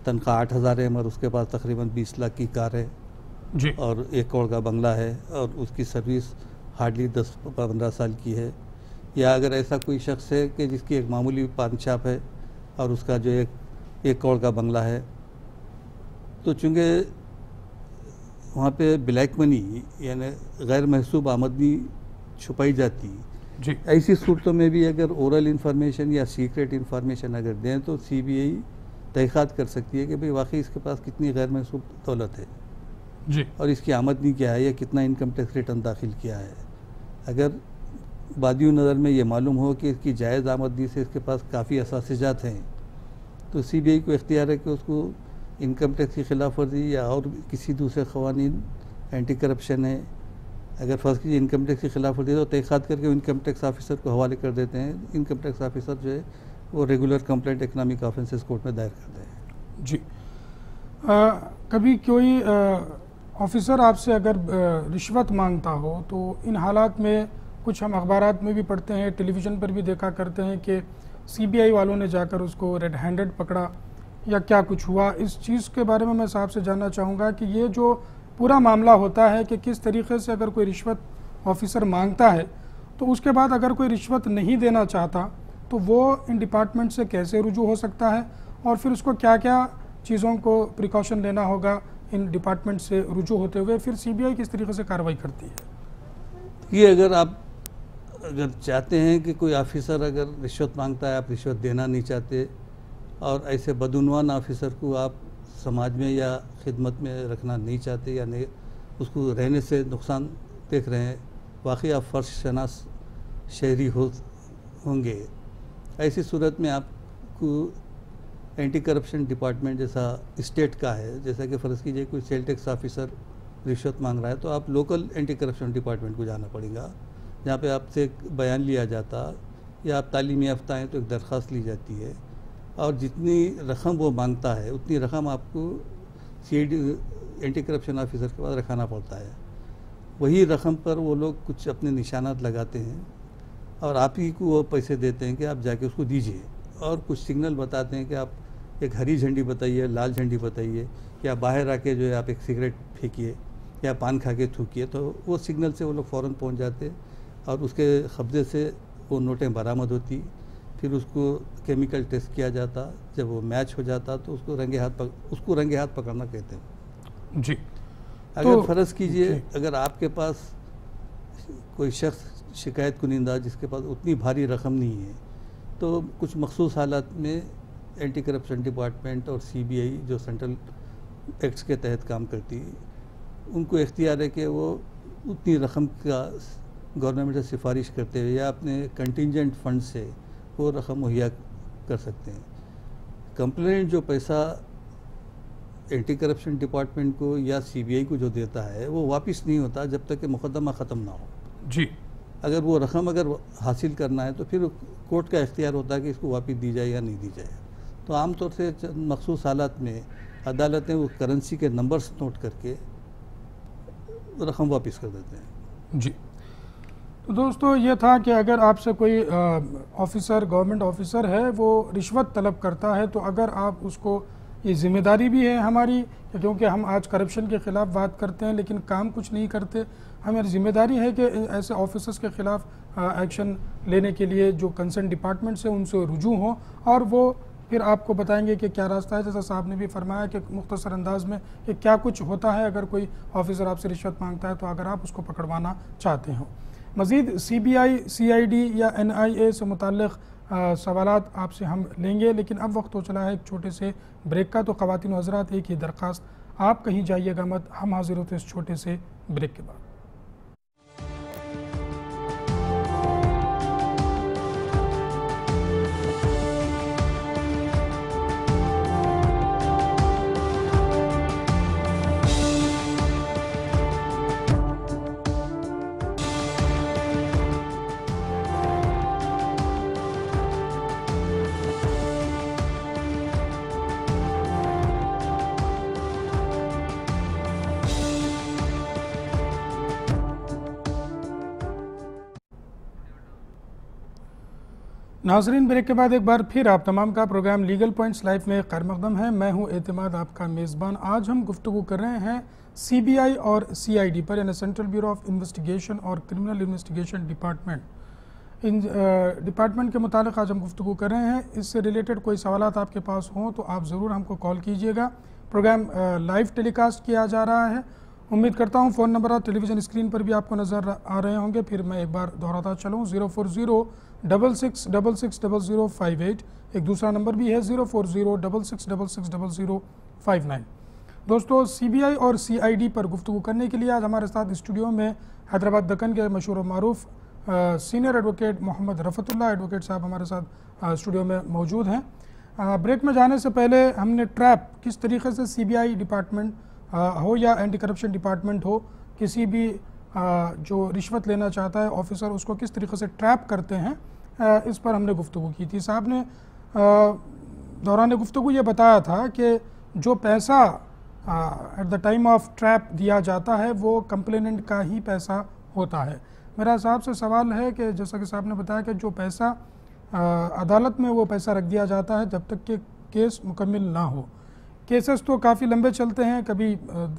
तनख्वाह आठ हज़ार है, मगर उसके पास तकरीबन बीस लाख की कार है जी। और एक करोड़ का बंगला है और उसकी सर्विस हार्डली दस पंद्रह साल की है। या अगर ऐसा कोई शख्स है कि जिसकी एक मामूली पान छाप है और उसका जो एक एक करोड़ का बंगला है तो चूँकि वहाँ पे ब्लैक मनी यानी गैर महसूब आमदनी छुपाई जाती जी। ऐसी सूरतों में भी अगर ओरल इंफॉर्मेशन या सीक्रेट इंफॉर्मेशन अगर दें तो सीबीआई तहक़ात कर सकती है कि भाई वाकई इसके पास कितनी गैर महसूब दौलत है। जी। और इसकी आमदनी क्या है या कितना इनकम टैक्स रिटर्न दाखिल किया है। अगर बादियों नज़र में ये मालूम हो कि इसकी जायज़ आमदनी से इसके पास काफ़ी असाजात हैं तो सी बी आई को इख्तियार है कि उसको इनकम टैक्स की खिलाफ वर्जी या और किसी दूसरे कवानीन एंटी करप्शन है। अगर फ़र्ज़ कीजिए इनकम टैक्स की खिलाफ वर्जी तो तहक़ात करके इनकम टैक्स ऑफिसर को हवाले कर देते हैं। इनकम टैक्स ऑफिसर जो है वो regular complaint economic offences court में दायर करते हैं। जी। आ, कभी कोई ऑफिसर आपसे अगर रिश्वत माँगता हो तो इन हालात में कुछ हम अखबार में भी पढ़ते हैं, टेलीविज़न पर भी देखा करते हैं कि सीबीआई वालों ने जाकर उसको रेड हैंडेड पकड़ा या क्या कुछ हुआ। इस चीज़ के बारे में मैं साहब से जानना चाहूँगा कि ये जो पूरा मामला होता है कि किस तरीके से अगर कोई रिश्वत ऑफिसर माँगता है तो उसके बाद अगर कोई रिश्वत नहीं देना चाहता तो वो इन डिपार्टमेंट से कैसे रुजू हो सकता है और फिर उसको क्या क्या चीज़ों को प्रिकॉशन लेना होगा? इन डिपार्टमेंट से रुजू होते हुए फिर सीबीआई किस तरीके से कार्रवाई करती है? ये अगर आप अगर चाहते हैं कि कोई ऑफिसर अगर रिश्वत माँगता है, आप रिश्वत देना नहीं चाहते और ऐसे बदनवान ऑफिसर को आप समाज में या खिदमत में रखना नहीं चाहते या नहीं, उसको रहने से नुकसान देख रहे हैं, वाकई आप फ़र्श शनास शहरी हो, होंगे। ऐसी सूरत में आपको एंटी करप्शन डिपार्टमेंट जैसा स्टेट का है, जैसा कि फ़र्ज़ कीजिए कोई सेल टैक्स ऑफिसर रिश्वत मांग रहा है तो आप लोकल एंटी करप्शन डिपार्टमेंट को जाना पड़ेगा, जहाँ पे आपसे एक बयान लिया जाता या आप तालीम याफ्ता हैं तो एक दरख्वास्त ली जाती है, और जितनी रकम वो माँगता है, उतनी रकम आपको सी एंटी करप्शन ऑफिसर के पास रखाना पड़ता है। वही रकम पर वो लोग कुछ अपने निशानात लगाते हैं, और आप ही को वो पैसे देते हैं कि आप जाके उसको दीजिए, और कुछ सिग्नल बताते हैं कि आप एक हरी झंडी बताइए लाल झंडी बताइए या बाहर आके जो है आप एक सिगरेट फेंकिए या पान खा के थूकिए तो वो सिग्नल से वो लोग फ़ौर पहुँच जाते और उसके कब्ज़े से वो नोटें बरामद होती फिर उसको केमिकल टेस्ट किया जाता जब वो मैच हो जाता तो उसको रंगे हाथ पक, उसको रंगे हाथ पकड़ना कहते हैं। जी। अगर तो, फ़र्ज़ कीजिए अगर आपके पास कोई शख्स शिकायत कुनिंदा जिसके पास उतनी भारी रकम नहीं है तो कुछ मखसूस हालात में एंटी करप्शन डिपार्टमेंट और सीबीआई जो सेंट्रल एक्ट्स के तहत काम करती है उनको इख्तियार है कि वो उतनी रकम का गवर्नमेंट से सिफारिश करते हुए या अपने कंटिजेंट फंड से वो रकम मुहैया कर सकते हैं। कंप्लेंट जो पैसा एंटी करप्शन डिपार्टमेंट को या सीबीआई को जो देता है वो वापस नहीं होता जब तक कि मुकदमा ख़त्म ना हो। जी। अगर वो रकम अगर हासिल करना है तो फिर कोर्ट का इख्तियार होता है कि इसको वापस दी जाए या नहीं दी जाए। तो आमतौर से मखसूस हालात में अदालतें वो करेंसी के नंबर्स नोट करके रकम वापस कर देते हैं। जी। तो दोस्तों, ये था कि अगर आपसे कोई ऑफिसर गवर्नमेंट ऑफिसर है, वो रिश्वत तलब करता है तो अगर आप उसको, ये ज़िम्मेदारी भी है हमारी क्योंकि हम आज करप्शन के ख़िलाफ़ बात करते हैं, लेकिन काम कुछ नहीं करते हमारी ज़िम्मेदारी है कि ऐसे ऑफिसर्स के ख़िलाफ़ एक्शन लेने के लिए जो कंसर्न डिपार्टमेंट्स हैं उनसे रुजू हों, और वो फिर आपको बताएँगे कि क्या रास्ता है। जैसा साहब ने भी फरमाया कि मुख्तसर अंदाज में कि क्या कुछ होता है। अगर कोई ऑफिसर आपसे रिश्वत माँगता है तो अगर आप उसको पकड़वाना चाहते हो। मज़ीद C B I C I D या एन आई ए से मुतल सवाल आपसे हम लेंगे, लेकिन अब वक्त हो चला है एक छोटे से ब्रेक का। तो ख़वान हजरात, एक ही दरख्वास्त। आप कहीं जाइएगा मत, हम हाजिर होते इस छोटे से ब्रेक के बाद। नाजरीन, ब्रेक के बाद एक बार फिर आप तमाम का प्रोग्राम लीगल पॉइंट्स लाइव में खैर मकदम है। मैं हूँ एतमाद, आपका मेज़बान। आज हम गुफ्तु कर रहे हैं सीबीआई और सीआईडी पर, यानी सेंट्रल ब्यूरो ऑफ़ इन्वेस्टिगेशन और क्रिमिनल इन्वेस्टिगेशन डिपार्टमेंट। इन डिपार्टमेंट के मुतालिक आज हम गुफ्तु कर रहे हैं। इससे रिलेटेड कोई सवाल आपके पास हों तो आप ज़रूर हमको कॉल कीजिएगा। प्रोग्राम लाइव टेलीकास्ट किया जा रहा है। उम्मीद करता हूँ फ़ोन नंबर और टेलीविज़न स्क्रीन पर भी आपको नज़र आ रहे होंगे। फिर मैं एक बार दोहराता चलूँ। Zero four zero double six double six double zero five eight एक दूसरा नंबर भी है zero four zero double six double six double zero five nine दोस्तों सीबीआई और सीआईडी पर गुफ्तु करने के लिए आज हमारे साथ स्टूडियो में हैदराबाद दक्कन के मशहूर मरूफ senior advocate Mohammed Rafatullah advocate साहब हमारे साथ स्टूडियो में मौजूद हैं। ब्रेक में जाने से पहले हमने ट्रैप किस तरीके से सीबीआई डिपार्टमेंट हो या एंटी करप्शन डिपार्टमेंट हो, किसी भी जो रिश्वत लेना चाहता है ऑफिसर उसको किस तरीके से ट्रैप करते हैं इस पर हमने गुफ्तु की थी। साहब ने दौरान गुफ्तु ये बताया था कि जो पैसा at the time of trap दिया जाता है वो कंप्लेनेंट का ही पैसा होता है। मेरा साहब से सवाल है कि जैसा कि साहब ने बताया कि जो पैसा आ, अदालत में वो पैसा रख दिया जाता है जब तक कि केस मुकम्मल ना हो। केसेस तो काफ़ी लंबे चलते हैं कभी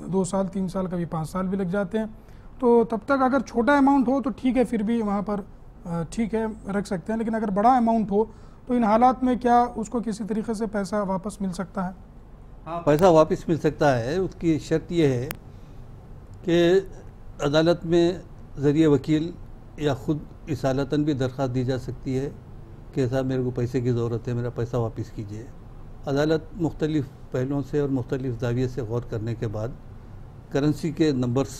दो साल तीन साल कभी पाँच साल भी लग जाते हैं। तो तब तक अगर छोटा अमाउंट हो तो ठीक है, फिर भी वहाँ पर ठीक है, रख सकते हैं। लेकिन अगर बड़ा अमाउंट हो तो इन हालात में क्या उसको किसी तरीके से पैसा वापस मिल सकता है? हाँ पैसा वापस मिल सकता है। उसकी शर्त यह है कि अदालत में ज़रिए वकील या ख़ुद इसालतन भी दरख्वास्त दी जा सकती है कि साहब, मेरे को पैसे की ज़रूरत है, मेरा पैसा वापस कीजिए। अदालत मुख्तलिफ़ पहलुओं से और मुख्तलिफ़ जाविये से गौर करने के बाद करेंसी के नंबर्स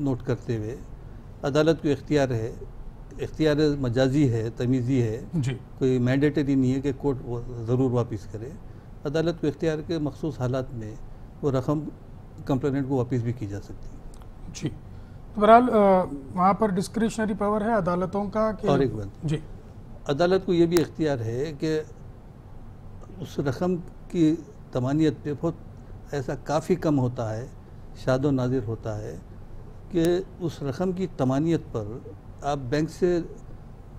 नोट करते हुए अदालत को इख्तियार है इख्तियार मजाजी है तमीज़ी है जी। कोई मैंडेटरी नहीं है कि कोर्ट ज़रूर वापस करे। अदालत को इख्तियार के मखसूस हालात में वो रकम कंप्लेनेंट को वापस भी की जा सकती है। जी। तो बहरहाल वहाँ पर डिस्क्रिशनरी पावर है अदालतों का कि और एक बात। जी। अदालत को ये भी इख्तियार है कि उस रकम की तमानियत पे बहुत ऐसा काफ़ी कम होता है शादो नाजिर होता है कि उस रकम की तमानियत पर आप बैंक से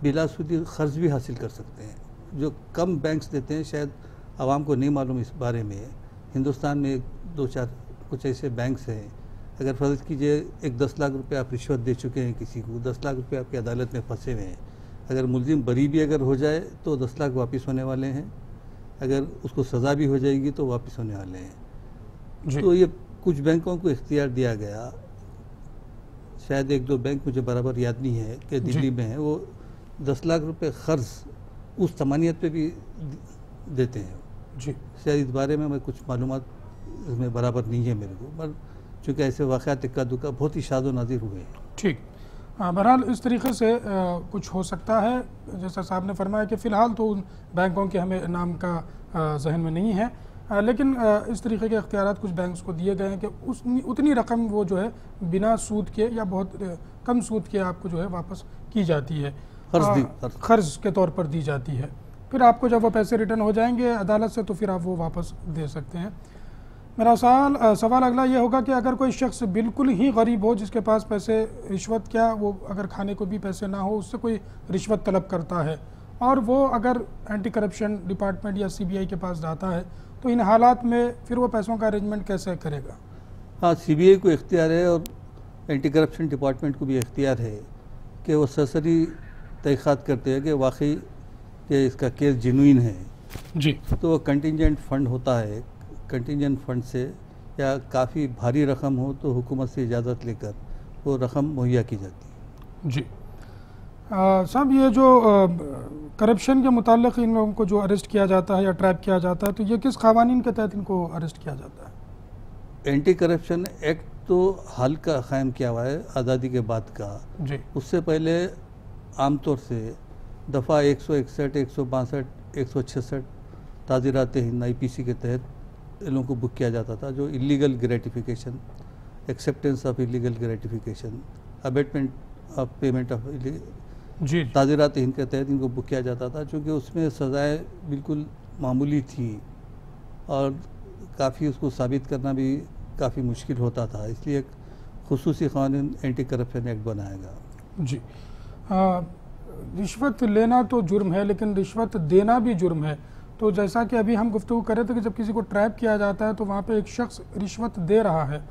बिलासुदी ख़र्ज भी हासिल कर सकते हैं। जो कम बैंक्स देते हैं शायद आवाम को नहीं मालूम इस बारे में। हिंदुस्तान में दो चार कुछ ऐसे बैंक्स हैं। अगर फ़र्ज़ कीजिए एक दस लाख रुपए आप रिश्वत दे चुके हैं किसी को दस लाख रुपए आपकी अदालत में फंसे हुए हैं। अगर मुलजिम बरी भी अगर हो जाए तो दस लाख वापस होने वाले हैं। अगर उसको सज़ा भी हो जाएगी तो वापस होने वाले हैं। तो ये कुछ बैंकों को इख्तियार दिया गया। शायद एक दो बैंक मुझे बराबर याद नहीं है कि दिल्ली में है वो दस लाख रुपए ख़र्ज उस तमानियत पे भी देते हैं। जी। शायद इस बारे में मैं कुछ मालूम इसमें बराबर नहीं है मेरे को पर चूँकि ऐसे वाक़ात इक्का दुक्का बहुत ही शाद नाजिर हुए हैं। ठीक। हाँ, बहरहाल इस तरीके से आ, कुछ हो सकता है जैसा साहब ने फरमाया कि फ़िलहाल तो उन बैंकों के हमें नाम का जहन में नहीं है। लेकिन इस तरीके के अख्तियार कुछ बैंक्स को दिए गए हैं कि उस उतनी रकम वो जो है बिना सूद के या बहुत कम सूद के आपको जो है वापस की जाती है। खर्च के तौर पर दी जाती है। फिर आपको जब वो पैसे रिटर्न हो जाएँगे अदालत से तो फिर आप वो वापस दे सकते हैं। मेरा सवाल सवाल अगला ये होगा कि अगर कोई शख्स बिल्कुल ही गरीब हो जिसके पास पैसे रिश्वत क्या वो अगर खाने को भी पैसे ना हो उससे कोई रिश्वत तलब करता है? और वो अगर एंटी करप्शन डिपार्टमेंट या सीबीआई के पास जाता है तो इन हालात में फिर वो पैसों का अरेंजमेंट कैसे करेगा? हाँ सीबीआई को इख्तियार है और एंटी करप्शन डिपार्टमेंट को भी इख्तियार है कि वो सरसरी तहक़ात करते हैं कि वाकई कि इसका केस जिनुइन है। जी। तो वो कंटिजेंट फ़ंड होता है कंटिजेंट फंड से या काफ़ी भारी रकम हो तो हुकूमत से इजाज़त लेकर वो रकम मुहैया की जाती है। जी। साहब ये जो करप्शन के मुतालिक इन लोगों को जो अरेस्ट किया जाता है या ट्रैप किया जाता है तो ये किस कवानीन के तहत इनको अरेस्ट किया जाता है? एंटी करप्शन एक्ट तो हाल का क़ायम किया हुआ है आज़ादी के बाद का। जी। उससे पहले आमतौर से दफ़ा एक सौ इकसठ एक सौ बासठ एक सौ छसठ ताज़ीरात हिंद आई पी सी के तहत इन लोगों को बुक किया जाता था जो illegal gratification acceptance of illegal gratification abetment of payment of जी। ताज़ीरात हिंद के तहत इनको बुक किया जाता था चूँकि उसमें सज़ाएँ बिल्कुल मामूली थी और काफ़ी उसको साबित करना भी काफ़ी मुश्किल होता था इसलिए एक खसूस कानून एंटी करप्शन एक्ट बनाया गया जी। आ, रिश्वत लेना तो जुर्म है लेकिन रिश्वत देना भी जुर्म है। तो जैसा कि अभी हम गुफ्तु कर रहे थे कि जब किसी को ट्रैप किया जाता है तो वहाँ पे एक शख्स रिश्वत दे रहा है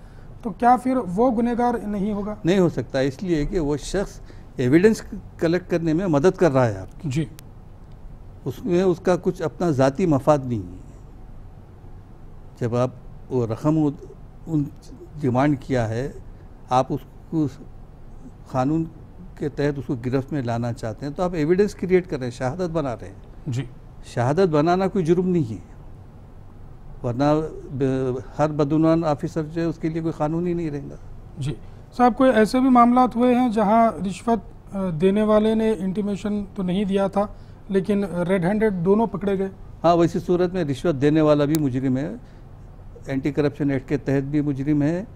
तो क्या फिर वो गुनहगार नहीं होगा? नहीं हो सकता इसलिए कि वो शख्स एविडेंस कलेक्ट करने में मदद कर रहा है आपकी। जी। उसमें उसका कुछ अपना ज़ाती मफाद नहीं है। जब आप वो रकम उन डिमांड किया है आप उसको कानून के तहत उसको गिरफ्त में लाना चाहते हैं तो आप एविडेंस क्रिएट कर रहे हैं शहादत बना रहे हैं। जी। शहादत बनाना कोई जुर्म नहीं है। वरना हर बदुनान ऑफिसर जो है उसके लिए कोई कानून ही नहीं रहेगा। जी। साहब कोई ऐसे भी मामला हुए हैं जहाँ रिश्वत देने वाले ने इंटीमेशन तो नहीं दिया था लेकिन रेड हैंडेड दोनों पकड़े गए? हाँ वैसी सूरत में रिश्वत देने वाला भी मुजरिम है एंटी करप्शन एक्ट के तहत भी मुजरिम है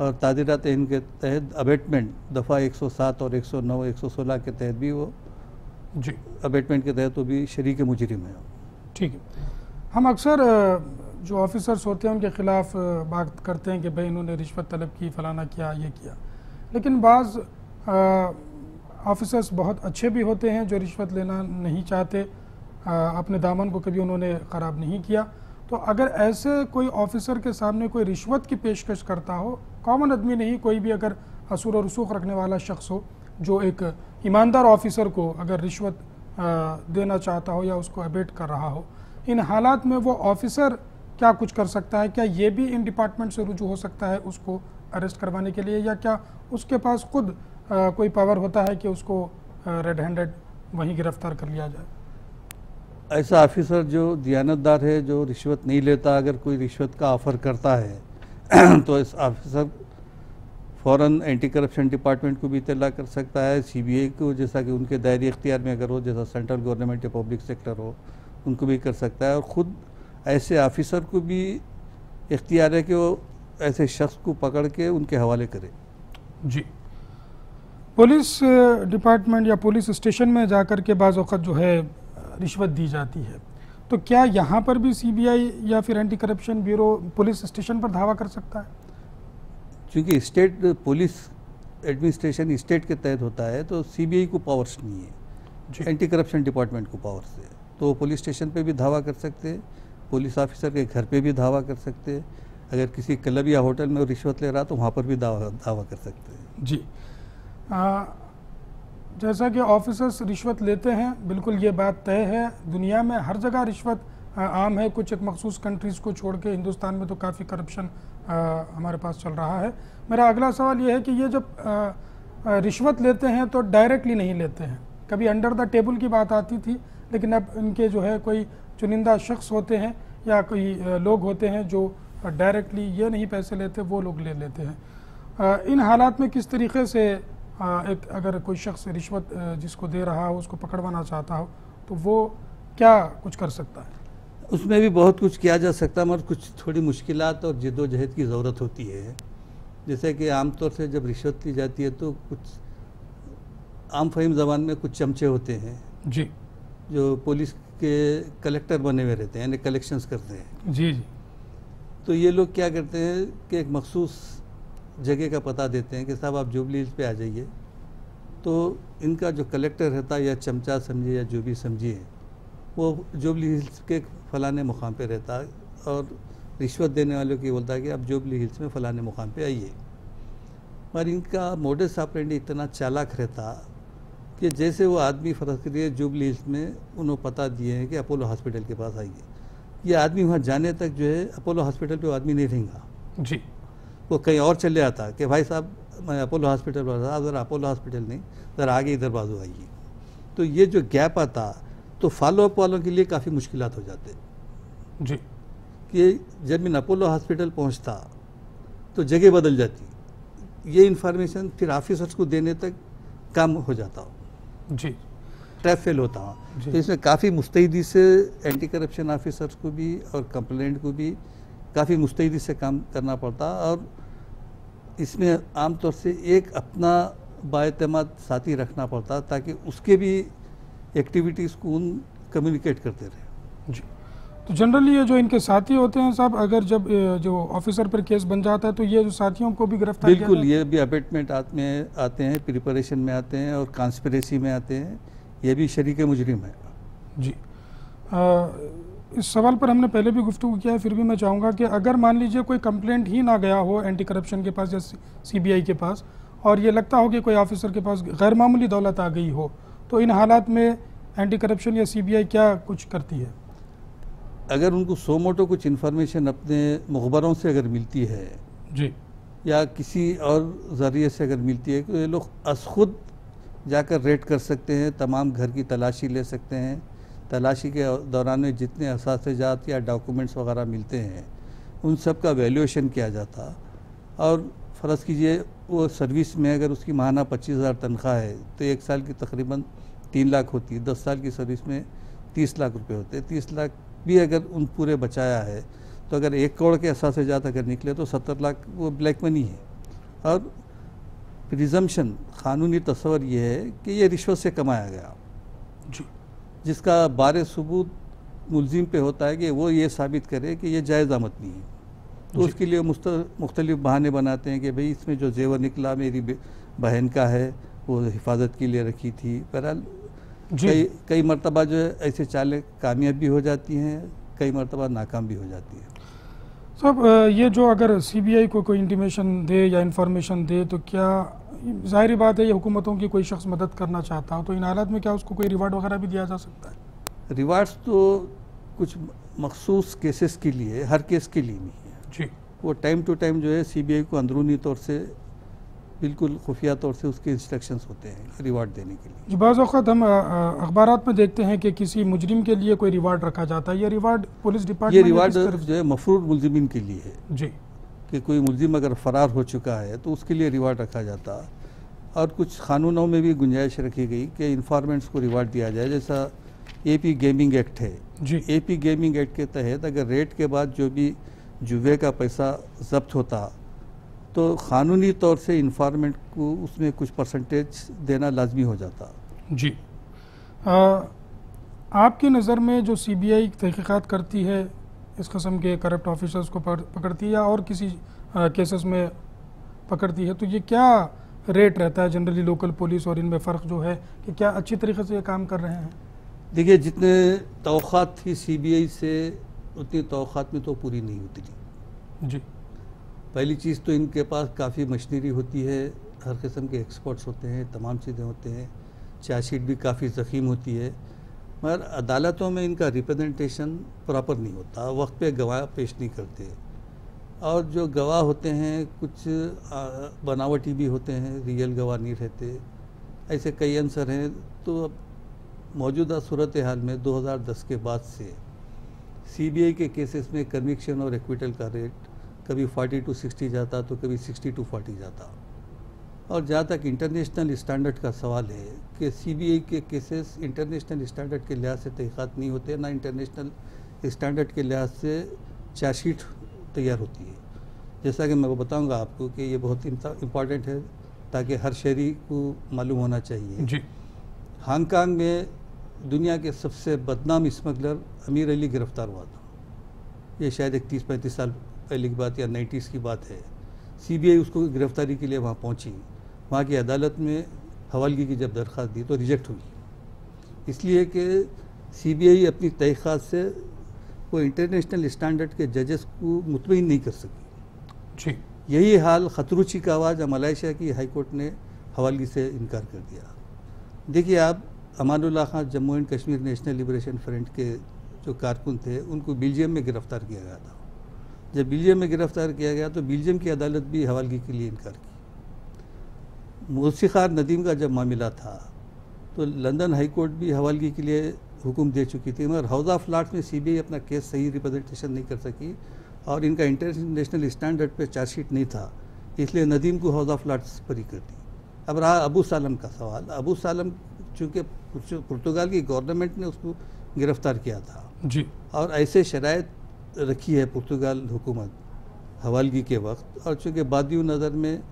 और तादिरात इनके तहत अबेटमेंट दफ़ा 107 और 109 116 के तहत भी वो जी। अबेटमेंट के तहत वो भी शरीक मुजरिम है। ठीक है। हम अक्सर जो ऑफिसर्स होते हैं उनके ख़िलाफ़ बात करते हैं कि भाई इन्होंने रिश्वत तलब की फलाना किया ये किया। लेकिन बाज़ ऑफिसर्स बहुत अच्छे भी होते हैं जो रिश्वत लेना नहीं चाहते। अ, अपने दामन को कभी उन्होंने ख़राब नहीं किया। तो अगर ऐसे कोई ऑफिसर के सामने कोई रिश्वत की पेशकश करता हो कॉमन आदमी नहीं कोई भी अगर असूर और रसूख रखने वाला शख्स हो जो एक ईमानदार ऑफिसर को अगर रिश्वत देना चाहता हो या उसको अबेट कर रहा हो इन हालात में वो ऑफिसर क्या कुछ कर सकता है? क्या ये भी इन डिपार्टमेंट से रुजू हो सकता है उसको अरेस्ट करवाने के लिए या क्या उसके पास खुद कोई पावर होता है कि उसको रेड हैंडेड वहीं गिरफ़्तार कर लिया जाए? ऐसा ऑफिसर जो दियानतदार है, जो रिश्वत नहीं लेता, अगर कोई रिश्वत का ऑफ़र करता है तो इस ऑफिसर फ़ौरन एंटी करप्शन डिपार्टमेंट को भी इतला कर सकता है। सीबीआई को, जैसा कि उनके दायरे इख्तियार में अगर हो, जैसा सेंट्रल गवर्नमेंट या पब्लिक सेक्टर हो, उनको भी कर सकता है और ख़ुद ऐसे ऑफिसर को भी इख्तियार है कि वो ऐसे शख्स को पकड़ के उनके हवाले करे। जी। पुलिस डिपार्टमेंट या पुलिस स्टेशन में जाकर के बाज़ अवत जो है रिश्वत दी जाती है। तो क्या यहाँ पर भी सीबीआई या फिर anti corruption bureau police station पर धावा कर सकता है? क्योंकि स्टेट पुलिस एडमिनिस्ट्रेशन स्टेट के तहत होता है तो सीबीआई को पावर्स नहीं है। जी। एंटी करप्शन डिपार्टमेंट को पावर्स है। तो पुलिस स्टेशन पे भी धावा कर सकते हैं। पुलिस ऑफिसर के घर पे भी दावा कर सकते हैं। अगर किसी क्लब या होटल में रिश्वत ले रहा तो वहाँ पर भी दावा दावा कर सकते हैं। जी। आ, जैसा कि ऑफिसर्स रिश्वत लेते हैं बिल्कुल ये बात तय है। दुनिया में हर जगह रिश्वत आम है। कुछ एक मखसूस कंट्रीज़ को छोड़ के हिंदुस्तान में तो काफ़ी करप्शन हमारे पास चल रहा है। मेरा अगला सवाल ये है कि ये जब रिश्वत लेते हैं तो डायरेक्टली नहीं लेते हैं। कभी अंडर द टेबल की बात आती थी लेकिन अब इनके जो है कोई चुनिंदा शख्स होते हैं या कोई लोग होते हैं जो डायरेक्टली ये नहीं पैसे लेते वो लोग ले लेते हैं। इन हालात में किस तरीके से एक अगर कोई शख्स रिश्वत जिसको दे रहा हो उसको पकड़वाना चाहता हो तो वो क्या कुछ कर सकता है? उसमें भी बहुत कुछ किया जा सकता है मगर कुछ थोड़ी मुश्किल और जद्दोजहद की ज़रूरत होती है। जैसे कि आमतौर से जब रिश्वत ली जाती है तो कुछ आम फहीम ज़बान में कुछ चमचे होते हैं। जी। जो पुलिस के कलेक्टर बने हुए रहते हैं यानी कलेक्शंस करते हैं। जी जी। तो ये लोग क्या करते हैं कि एक मखसूस जगह का पता देते हैं कि साहब आप जुबली हिल्स पे आ जाइए। तो इनका जो कलेक्टर रहता है या चमचा समझिए या जो भी समझिए वो जुबली हिल्स के फलाने मुकाम पे रहता है और रिश्वत देने वालों की बोलता है कि आप जुबली हिल्स में फलाने मुकाम पे आइए। और इनका मोडस ऑपरेंडी इतना चालाक रहता कि जैसे वो आदमी फ़र्ज़ करिए जुबली हिल्स में उन्होंने पता दिए हैं कि अपोलो हॉस्पिटल के पास आइए। ये आदमी वहाँ जाने तक जो है अपोलो हॉस्पिटल पे वो आदमी नहीं रहेगा। जी। वो कहीं और चले आता कि भाई साहब मैं अपोलो हॉस्पिटल पर था ज़रा अपोलो हॉस्पिटल नहीं ज़रा आगे इधर बाजू आइए। तो ये जो गैप आता तो फॉलो अप वालों के लिए काफ़ी मुश्किल हो जाते। जी। कि जब मैं अपोलो हॉस्पिटल पहुँचता तो जगह बदल जाती। ये इन्फॉर्मेशन फिर ऑफिसर्स को देने तक काम हो जाता। हो जी। ट्रैप फेल होता हुआ तो इसमें काफ़ी मुस्तैदी से एंटी करप्शन ऑफिसर्स को भी और कंप्लेंट को भी काफ़ी मुस्तैदी से काम करना पड़ता और इसमें आमतौर से एक अपना बातमाद साथी रखना पड़ता ताकि उसके भी एक्टिविटीज़ को उन कम्युनिकेट करते रहे। जी। तो जनरली ये जो इनके साथी होते हैं साहब अगर जब जो ऑफिसर पर केस बन जाता है तो ये जो साथियों को भी गिरफ़्तार बिल्कुल ये भी अबेटमेंट में आते हैं प्रिपरेशन में आते हैं और कॉन्स्पिरेसी में आते हैं। ये भी शरीक मुजरिम है। जी। आ, इस सवाल पर हमने पहले भी गुफ्तु किया है फिर भी मैं चाहूँगा कि अगर मान लीजिए कोई कंप्लेंट ही ना गया हो एंटी करप्शन के पास या सीबीआई के पास और ये लगता हो कि कोई ऑफिसर के पास गैर मामूली दौलत आ गई हो तो इन हालात में एंटी करप्शन या सीबीआई क्या कुछ करती है? अगर उनको सो मोटो कुछ इन्फॉर्मेशन अपने मुखबरों से अगर मिलती है जी। या किसी और ज़रिए से अगर मिलती है तो ये लोग अस खुद जाकर रेड कर सकते हैं तमाम घर की तलाशी ले सकते हैं। तलाशी के दौरान में जितने असाजात या डॉक्यूमेंट्स वगैरह मिलते हैं उन सब का वैल्यूएशन किया जाता। और फ़र्ज़ कीजिए वो सर्विस में अगर उसकी माहाना पच्चीस हज़ार तनख्वाह है तो एक साल की तकरीबन तीन लाख होती है। दस साल की सर्विस में तीस लाख रुपए होते हैं। तीस लाख भी अगर उन पूरे बचाया है तो अगर एक करोड़ के असाजात अगर निकले तो सत्तर लाख वो ब्लैक मनी है। और प्रिजम्पशन कानूनी तस्वर ये है कि ये रिश्वत से कमाया गया। जी। जिसका बार सबूत मुलजिम पे होता है कि वो ये साबित करे कि ये जायज़ आमद नहीं है। तो उसके लिए मुख्तलिफ़ बहाने बनाते हैं कि भाई इसमें जो जेवर निकला मेरी बहन का है वो हिफाजत के लिए रखी थी। बहरहाल कई कई मरतबा जो है ऐसे चालें कामयाब भी हो जाती हैं कई मरतबा नाकाम भी हो जाती हैं। सब ये जो अगर सीबीआई को कोई इंटीमेशन दे या इंफॉर्मेशन दे तो क्या ज़ाहिर बात है ये हुकूमतों की कोई शख्स मदद करना चाहता हो? तो इन हालात में क्या उसको कोई रिवार्ड वगैरह भी दिया जा सकता है? रिवार्ड्स तो कुछ मखसूस केसेस के लिए हर केस के लिए नहीं है। जी। वो टाइम टू टाइम जो है सीबीआई को अंदरूनी तौर से बिल्कुल खुफिया तौर से उसके इंस्ट्रक्शंस होते हैं रिवार्ड देने के लिए। जी बाज़त हम अखबार में देखते हैं कि किसी मुजरिम के लिए कोई रिवार्ड रखा जाता है। ये रिवार्ड पुलिस डिपार्टमेंट ये रिवार्ड जो है मफरूर मुलजिमिन के लिए है। जी। कि कोई मुलजिम अगर फ़रार हो चुका है तो उसके लिए रिवार्ड रखा जाता। और कुछ कानूनों में भी गुंजाइश रखी गई कि इन्फॉर्मेंट्स को रिवार्ड दिया जाए। जैसा ए पी गेमिंग एक्ट है। जी। ए पी गेमिंग एक्ट के तहत अगर रेट के बाद जो भी जुए का पैसा जब्त होता तो क़ानूनी तौर से इन्फॉर्मेंट को उसमें कुछ परसेंटेज देना लाजमी हो जाता। जी। आ, आपकी नज़र में जो सी बी आई तहकीक़ात करती है इस कस्म के करप्ट ऑफिसर्स को पकड़ती है या और किसी केसेस में पकड़ती है तो ये क्या रेट रहता है जनरली लोकल पुलिस और इनमें फ़र्क जो है कि क्या अच्छी तरीके से ये काम कर रहे हैं? देखिए जितने तोक़ात थी सी बी आई से उतनी तोक़ात में तो पूरी नहीं उतरी जी। पहली चीज़ तो इनके पास काफ़ी मशीनरी होती है, हर किस्म के एक्सपर्ट्स होते हैं, तमाम चीज़ें होते हैं। चार्जशीट भी काफ़ी ज़ख़ीम होती है, मगर अदालतों में इनका रिप्रेजेंटेशन प्रॉपर नहीं होता, वक्त पे गवाह पेश नहीं करते। और जो गवाह होते हैं, कुछ बनावटी भी होते हैं, रियल गवाह नहीं रहते। ऐसे कई आंसर हैं तो अब मौजूदा सूरत हाल में 2010 के बाद से, सीबीआई के केसेस में कन्विक्शन और एक्विटल का रेट कभी 40 टू 60 जाता तो कभी 60 टू 40 जाता। और जहाँ तक इंटरनेशनल स्टैंडर्ड का सवाल है कि सीबीआई के केसेस इंटरनेशनल स्टैंडर्ड के लिहाज से तहक़ात नहीं होते ना इंटरनेशनल स्टैंडर्ड के लिहाज से चार्जशीट तैयार होती है। जैसा कि मैं बताऊँगा आपको कि ये बहुत इंपॉर्टेंट है ताकि हर शहरी को मालूम होना चाहिए। जी। हांगकांग में दुनिया के सबसे बदनाम स्मगलर अमीर अली गिरफ़्तार हुआ था। ये शायद एक तीस पैंतीस साल पहले की बात या नाइन्टीज़ की बात है। सीबीआई उसको गिरफ्तारी के लिए वहाँ पहुँची। वहाँ की अदालत में हवालगी की जब दरख्वास्त दी तो रिजेक्ट हुई। इसलिए कि सीबीआई अपनी तहक़ात से वो इंटरनेशनल स्टैंडर्ड के जजेस को मुतमिन नहीं कर सकी। जी। यही हाल खतरुची का आवाज़ मलेशिया की हाईकोर्ट ने हवालगी से इनकार कर दिया। देखिए आप Amanullah Khan Jammu and Kashmir national liberation front के जो कारकुन थे उनको बेल्जियम में गिरफ़्तार किया गया था। जब बेल्जियम में गिरफ़्तार किया गया तो बेल्जियम की अदालत भी हवालगी के लिए इनकार की। मूसीखार नदीम का जब मामला था तो लंदन हाई कोर्ट भी हवालगी के लिए हुक्म दे चुकी थी मगर हाउस ऑफ़ लॉर्ड्स में सीबीआई अपना केस सही रिप्रेजेंटेशन नहीं कर सकी और इनका इंटरनेशनल स्टैंडर्ड पे चार्जशीट नहीं था इसलिए नदीम को हाउस ऑफ़ लॉर्ड्स पर ही कर दी। अब रहा अबू सालम का सवाल। अबू सालम चूँकि पुर्तगाल की गवर्नमेंट ने उसको गिरफ़्तार किया था जी। और ऐसे शराइ रखी है पुर्तगाल हुकूमत हवालगी के वक्त। और चूँकि बादियों नज़र में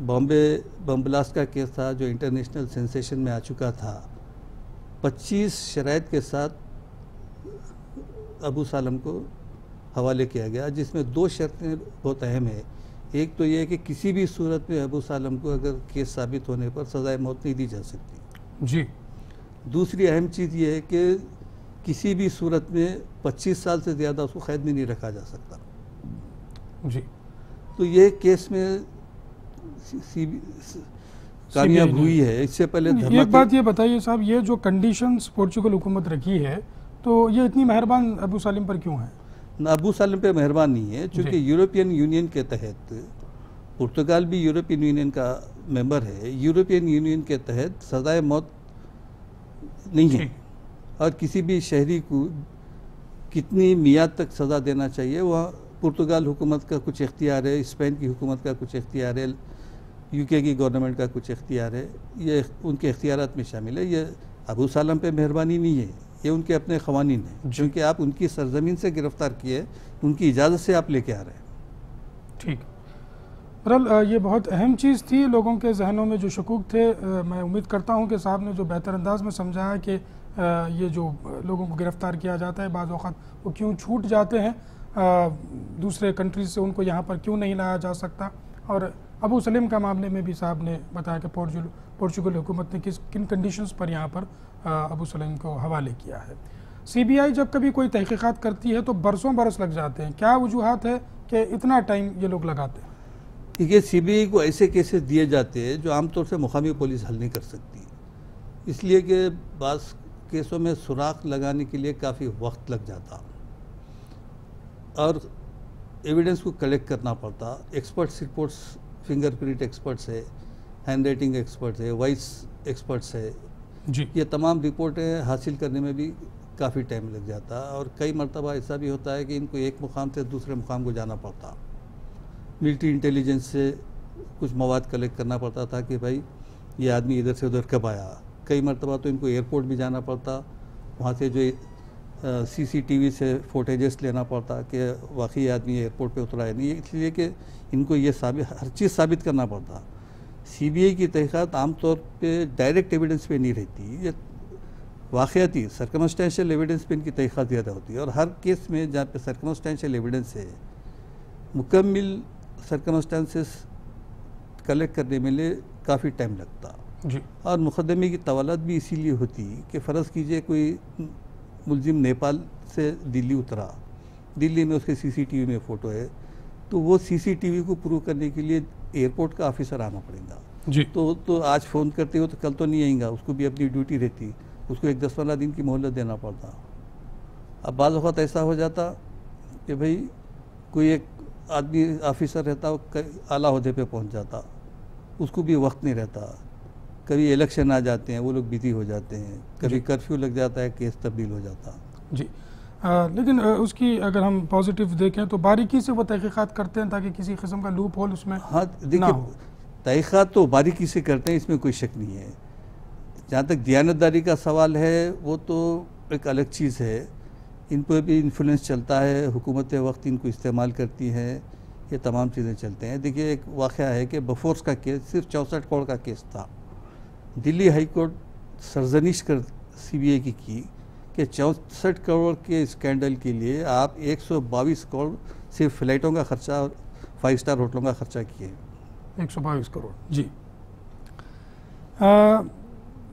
बॉम्बे बम ब्लास्ट का केस था जो इंटरनेशनल सेंसेशन में आ चुका था 25 शराइ के साथ अबू सालम को हवाले किया गया जिसमें दो शर्तें बहुत अहम है। एक तो ये कि किसी भी सूरत में अबू सालम को अगर केस साबित होने पर सज़ाए मौत नहीं दी जा सकती। जी। दूसरी अहम चीज़ ये है कि किसी भी सूरत में 25 साल से ज़्यादा उसको कैद में नहीं रखा जा सकता। जी। तो ये केस में कामयाब हुई है। इससे पहले एक बात ये बताइए साहब ये जो कंडीशंस पोर्चुगल हुकूमत रखी है तो ये इतनी मेहरबान अबू सालिम पर क्यों है? ना अबू सालिम पे मेहरबान नहीं है चूँकि यूरोपियन यूनियन के तहत पुर्तगाल भी यूरोपियन यूनियन का मेंबर है। यूरोपियन यूनियन के तहत सजाए मौत नहीं है। और किसी भी शहरी को कितनी मियाद तक सज़ा देना चाहिए वह पुर्तगाल हुकूमत का कुछ इख्तियार है स्पेन की हुकूमत का कुछ इख्तियार है यूके की गवर्नमेंट का कुछ इख्तियार है ये उनके इख्तियार में शामिल है। ये अबू सालम पे मेहरबानी नहीं है ये उनके अपने कवानीन हैं। क्योंकि आप उनकी सरजमीन से गिरफ़्तार किए उनकी इजाज़त से आप लेके आ रहे हैं। ठीक। बहरहाल अ, ये बहुत अहम चीज़ थी लोगों के जहनों में जो शकूक थे। मैं उम्मीद करता हूँ कि साहब ने जो बेहतर अंदाज में समझाया कि ये जो लोगों को गिरफ़्तार किया जाता है बाज़ अवत वो क्यों छूट जाते हैं? दूसरे कंट्रीज़ से उनको यहाँ पर क्यों नहीं लाया जा सकता? और अबू सलीम का मामले में भी साहब ने बताया कि पोर्चुगल हुकूमत ने किस, किन कंडीशंस पर यहाँ पर अबू सलीम को हवाले किया है। सीबीआई जब कभी कोई तहकीकात करती है तो बरसों बरस लग जाते हैं। क्या वजूहत है कि इतना टाइम ये लोग लगाते हैं? देखिए सीबीआई को ऐसे केसेस दिए जाते हैं जो आमतौर से मुकामी पुलिस हल नहीं कर सकती। इसलिए कि बास केसों में सुराख लगाने के लिए काफ़ी वक्त लग जाता। और एविडेंस को कलेक्ट करना पड़ता। एक्सपर्ट्स रिपोर्ट्स फिंगरप्रिंट एक्सपर्ट्स है हैंड राइटिंग एक्सपर्ट्स है वॉइस एक्सपर्ट्स है। जी। ये तमाम रिपोर्टें हासिल करने में भी काफ़ी टाइम लग जाता। और कई मरतबा ऐसा भी होता है कि इनको एक मुकाम से दूसरे मुकाम को जाना पड़ता। मिलिट्री इंटेलिजेंस से कुछ मवाद कलेक्ट करना पड़ता था कि भाई ये आदमी इधर से उधर कब आया? कई मरतबा तो इनको एयरपोर्ट भी जाना पड़ता, वहाँ से जो सीसीटीवी से फोटेजेस लेना पड़ता कि वाकई आदमी एयरपोर्ट पे उतरा है। नहीं, इसलिए कि इनको ये साबित हर चीज़ साबित करना पड़ता। सीबीआई की तहकीकात आमतौर पे डायरेक्ट एविडेंस पे नहीं रहती। ये वाक़याती सरकमस्टेंशियल एविडेंस पे इनकी तहकीकात ज़्यादा होती है। और हर केस में जहाँ पे सरकमस्टेंशियल एविडेंस है, मुकम्मल सरकमस्टेंसेस कलेक्ट करने में काफ़ी टाइम लगता। जी। और मुकदमे की तवालत भी इसीलिए होती कि फ़र्ज़ कीजिए कोई मुलजिम नेपाल से दिल्ली उतरा दिल्ली में उसके सीसीटीवी में फ़ोटो है तो वो सीसीटीवी को प्रूव करने के लिए एयरपोर्ट का ऑफिसर आना पड़ेगा। जी। तो तो आज फ़ोन करते हो तो कल तो नहीं आएगा उसको भी अपनी ड्यूटी रहती उसको एक दस पंद्रह दिन की मोहलत देना पड़ता। अब बाज़ वक़्त ऐसा हो जाता कि भाई कोई एक आदमी ऑफिसर रहता वो आला अहदे पे पहुँच जाता उसको भी वक्त नहीं रहता। कभी इलेक्शन आ जाते हैं वो लोग बिज़ी हो जाते हैं। कभी कर्फ्यू लग जाता है केस तब्दील हो जाता। जी। अ, लेकिन उसकी अगर हम पॉजिटिव देखें तो बारीकी से वो तहकीकात करते हैं ताकि किसी किस्म का लूप होल उसमें हाँ देखिए। तहकीकात तो बारीकी से करते हैं इसमें कोई शक नहीं है। जहाँ तक दयानतदारी का सवाल है वो तो एक अलग चीज़ है। इन पर भी इन्फ्लुएंस चलता है हुकूमत वक्त इनको इस्तेमाल करती हैं ये तमाम चीज़ें चलते हैं। देखिए एक वाक़ है कि बफोर्स का केस सिर्फ़ चौंसठ करोड़ का केस था। दिल्ली हाई कोर्ट सरजनिश कर सीबीआई की की कि चौंसठ करोड़ के स्कैंडल के लिए आप 122 करोड़ सिर्फ़ फ्लाइटों का खर्चा और फाइव स्टार होटलों का खर्चा किए एक सौ बाईस करोड़ जी। अ,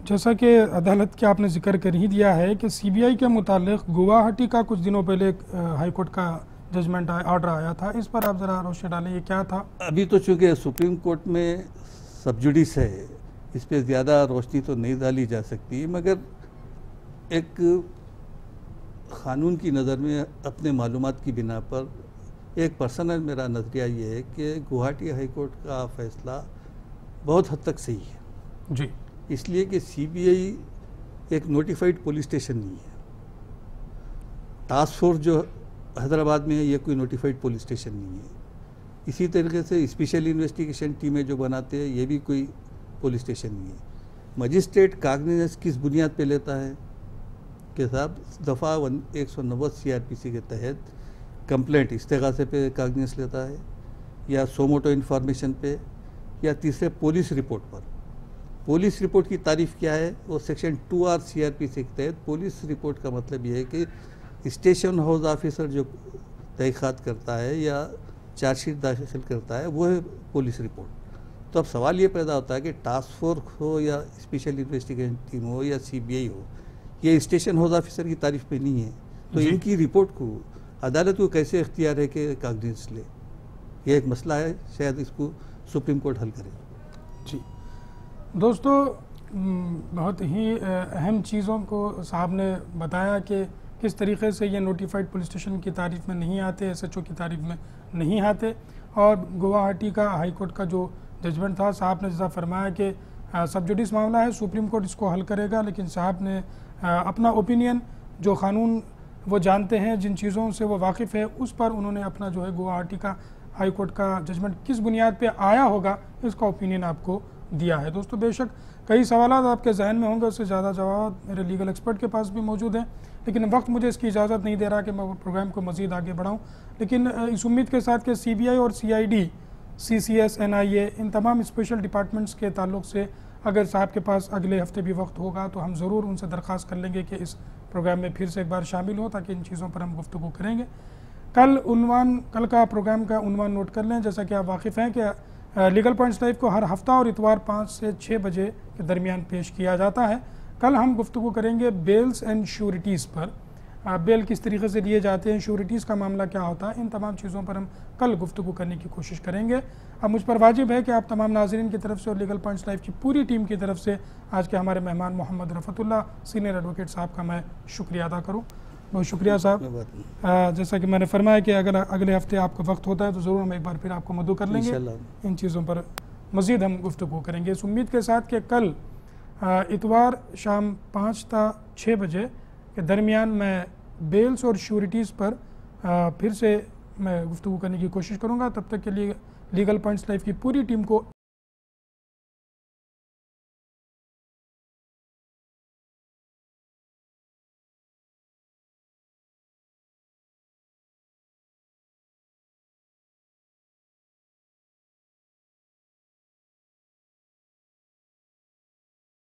जैसा कि अदालत के आपने ज़िक्र कर ही दिया है कि सीबीआई के मुतालिक गुवाहाटी का कुछ दिनों पहले एक, अ, हाई कोर्ट का जजमेंट ऑर्डर आया था। इस पर आप ज़रा रोशनी डालें ये क्या था? अभी तो चूँकि सुप्रीम कोर्ट में सब्जुडिस है इस पर ज़्यादा रोशनी तो नहीं डाली जा सकती मगर एक क़ानून की नज़र में अपने मालूम की बिना पर एक पर्सनल मेरा नज़रिया ये है कि गुवाहाटी हाई कोर्ट का फ़ैसला बहुत हद तक सही है। जी। इसलिए कि सीबीआई एक नोटिफाइड पुलिस स्टेशन नहीं है। टास्क फोर्स जो हैदराबाद में है ये कोई नोटिफाइड पुलिस स्टेशन नहीं है। इसी तरीके से स्पेशल इन्वेस्टिगेशन टीमें जो बनाते हैं ये भी कोई पुलिस स्टेशन है। मजिस्ट्रेट कागनिजेंस किस बुनियाद पे लेता है? कि साहब दफ़ा वन एक सौ नब्बे सी आर पी सी के तहत कंप्लेंट इस्तेगासे पे कागनिजेंस लेता है, या सोमोटो इन्फॉर्मेशन पे, या तीसरे पुलिस रिपोर्ट पर। पुलिस रिपोर्ट की तारीफ़ क्या है? वो section two R C R P C के तहत पुलिस रिपोर्ट का मतलब ये है कि स्टेशन हाउस ऑफिसर जो तहखात करता है या चार्जशीट दाखिल करता है, वो है पुलिस रिपोर्ट। तो अब सवाल ये पैदा होता है कि टास्क फोर्स हो या स्पेशल इन्वेस्टिगेशन टीम हो या सीबीआई हो ये स्टेशन हाउस ऑफिसर की तारीफ़ में नहीं है। तो इनकी रिपोर्ट को अदालत को कैसे इख्तियार है कि कागजेंस ले? ये एक मसला है शायद इसको सुप्रीम कोर्ट हल करे। जी। दोस्तों बहुत ही अहम चीज़ों को साहब ने बताया कि किस तरीके से ये नोटिफाइड पुलिस स्टेशन की तारीफ़ में नहीं आते एसएचओ की तारीफ़ में नहीं आते और गुवाहाटी का हाईकोर्ट का जो जजमेंट था। साहब ने जैसा फरमाया कि सब जुडिस मामला है, सुप्रीम कोर्ट इसको हल करेगा, लेकिन साहब ने अपना ओपिनियन, जो कानून वो जानते हैं, जिन चीज़ों से वो वाकिफ़ है, उस पर उन्होंने अपना जो है गुवाहाटी का, हाई कोर्ट का जजमेंट किस बुनियाद पे आया होगा, इसका ओपिनियन आपको दिया है। दोस्तों, बेशक कई सवाल आपके जहन में होंगे, उससे ज़्यादा जवाब मेरे लीगल एक्सपर्ट के पास भी मौजूद हैं, लेकिन वक्त मुझे इसकी इजाज़त नहीं दे रहा कि मैं प्रोग्राम को मज़ीद आगे बढ़ाऊँ। लेकिन इस उम्मीद के साथ कि सी बी आई और C I D C C S N I A इन तमाम स्पेशल डिपार्टमेंट्स के ताल्लुक से अगर साहब के पास अगले हफ़्ते भी वक्त होगा तो हम ज़रूर उनसे दरख्वास्त कर लेंगे कि इस प्रोग्राम में फिर से एक बार शामिल हो ताकि इन चीज़ों पर हम गुफ्तु करेंगे। कल उनवान, कल का प्रोग्राम का उनवान नोट कर लें, जैसा कि आप वाकिफ़ हैं कि लीगल पॉइंट्स लाइव को हर हफ़्ता और इतवार पाँच से छः बजे के दरमियान पेश किया जाता है। कल हम गुफ्तु करेंगे बेल्स एंड श्योरिटीज़ पर। बेल किस तरीके से लिए जाते हैं श्योरिटीज़ का मामला क्या होता है इन तमाम चीज़ों पर हम कल गुफ्तु करने की कोशिश करेंगे। अब मुझ पर वाजिब है कि आप तमाम नाजरन की तरफ़ से और लीगल पॉइंट्स लाइफ की पूरी टीम की तरफ़ से आज के हमारे मेहमान मोहम्मद रफ़तुल्ला सीनियर एडवोकेट साहब का मैं शुक्रिया अदा करूँ। बहुत शुक्रिया साहब। जैसा कि मैंने फरमाया कि अगर अगले हफ़्ते आपका वक्त होता है तो ज़रूर हम एक बार फिर आपको मदू कर लेंगे। इन चीज़ों पर मज़ीद हम गुफ्तु करेंगे। इस उम्मीद के साथ कि कल इतवार शाम पाँच ता छः बजे के दरमियान मैं बेल्स और श्योरिटीज़ पर आ, फिर से मैं गुफ्तु करने की कोशिश करूँगा। तब तक के लिए लीगल पॉइंट्स लाइफ की पूरी टीम को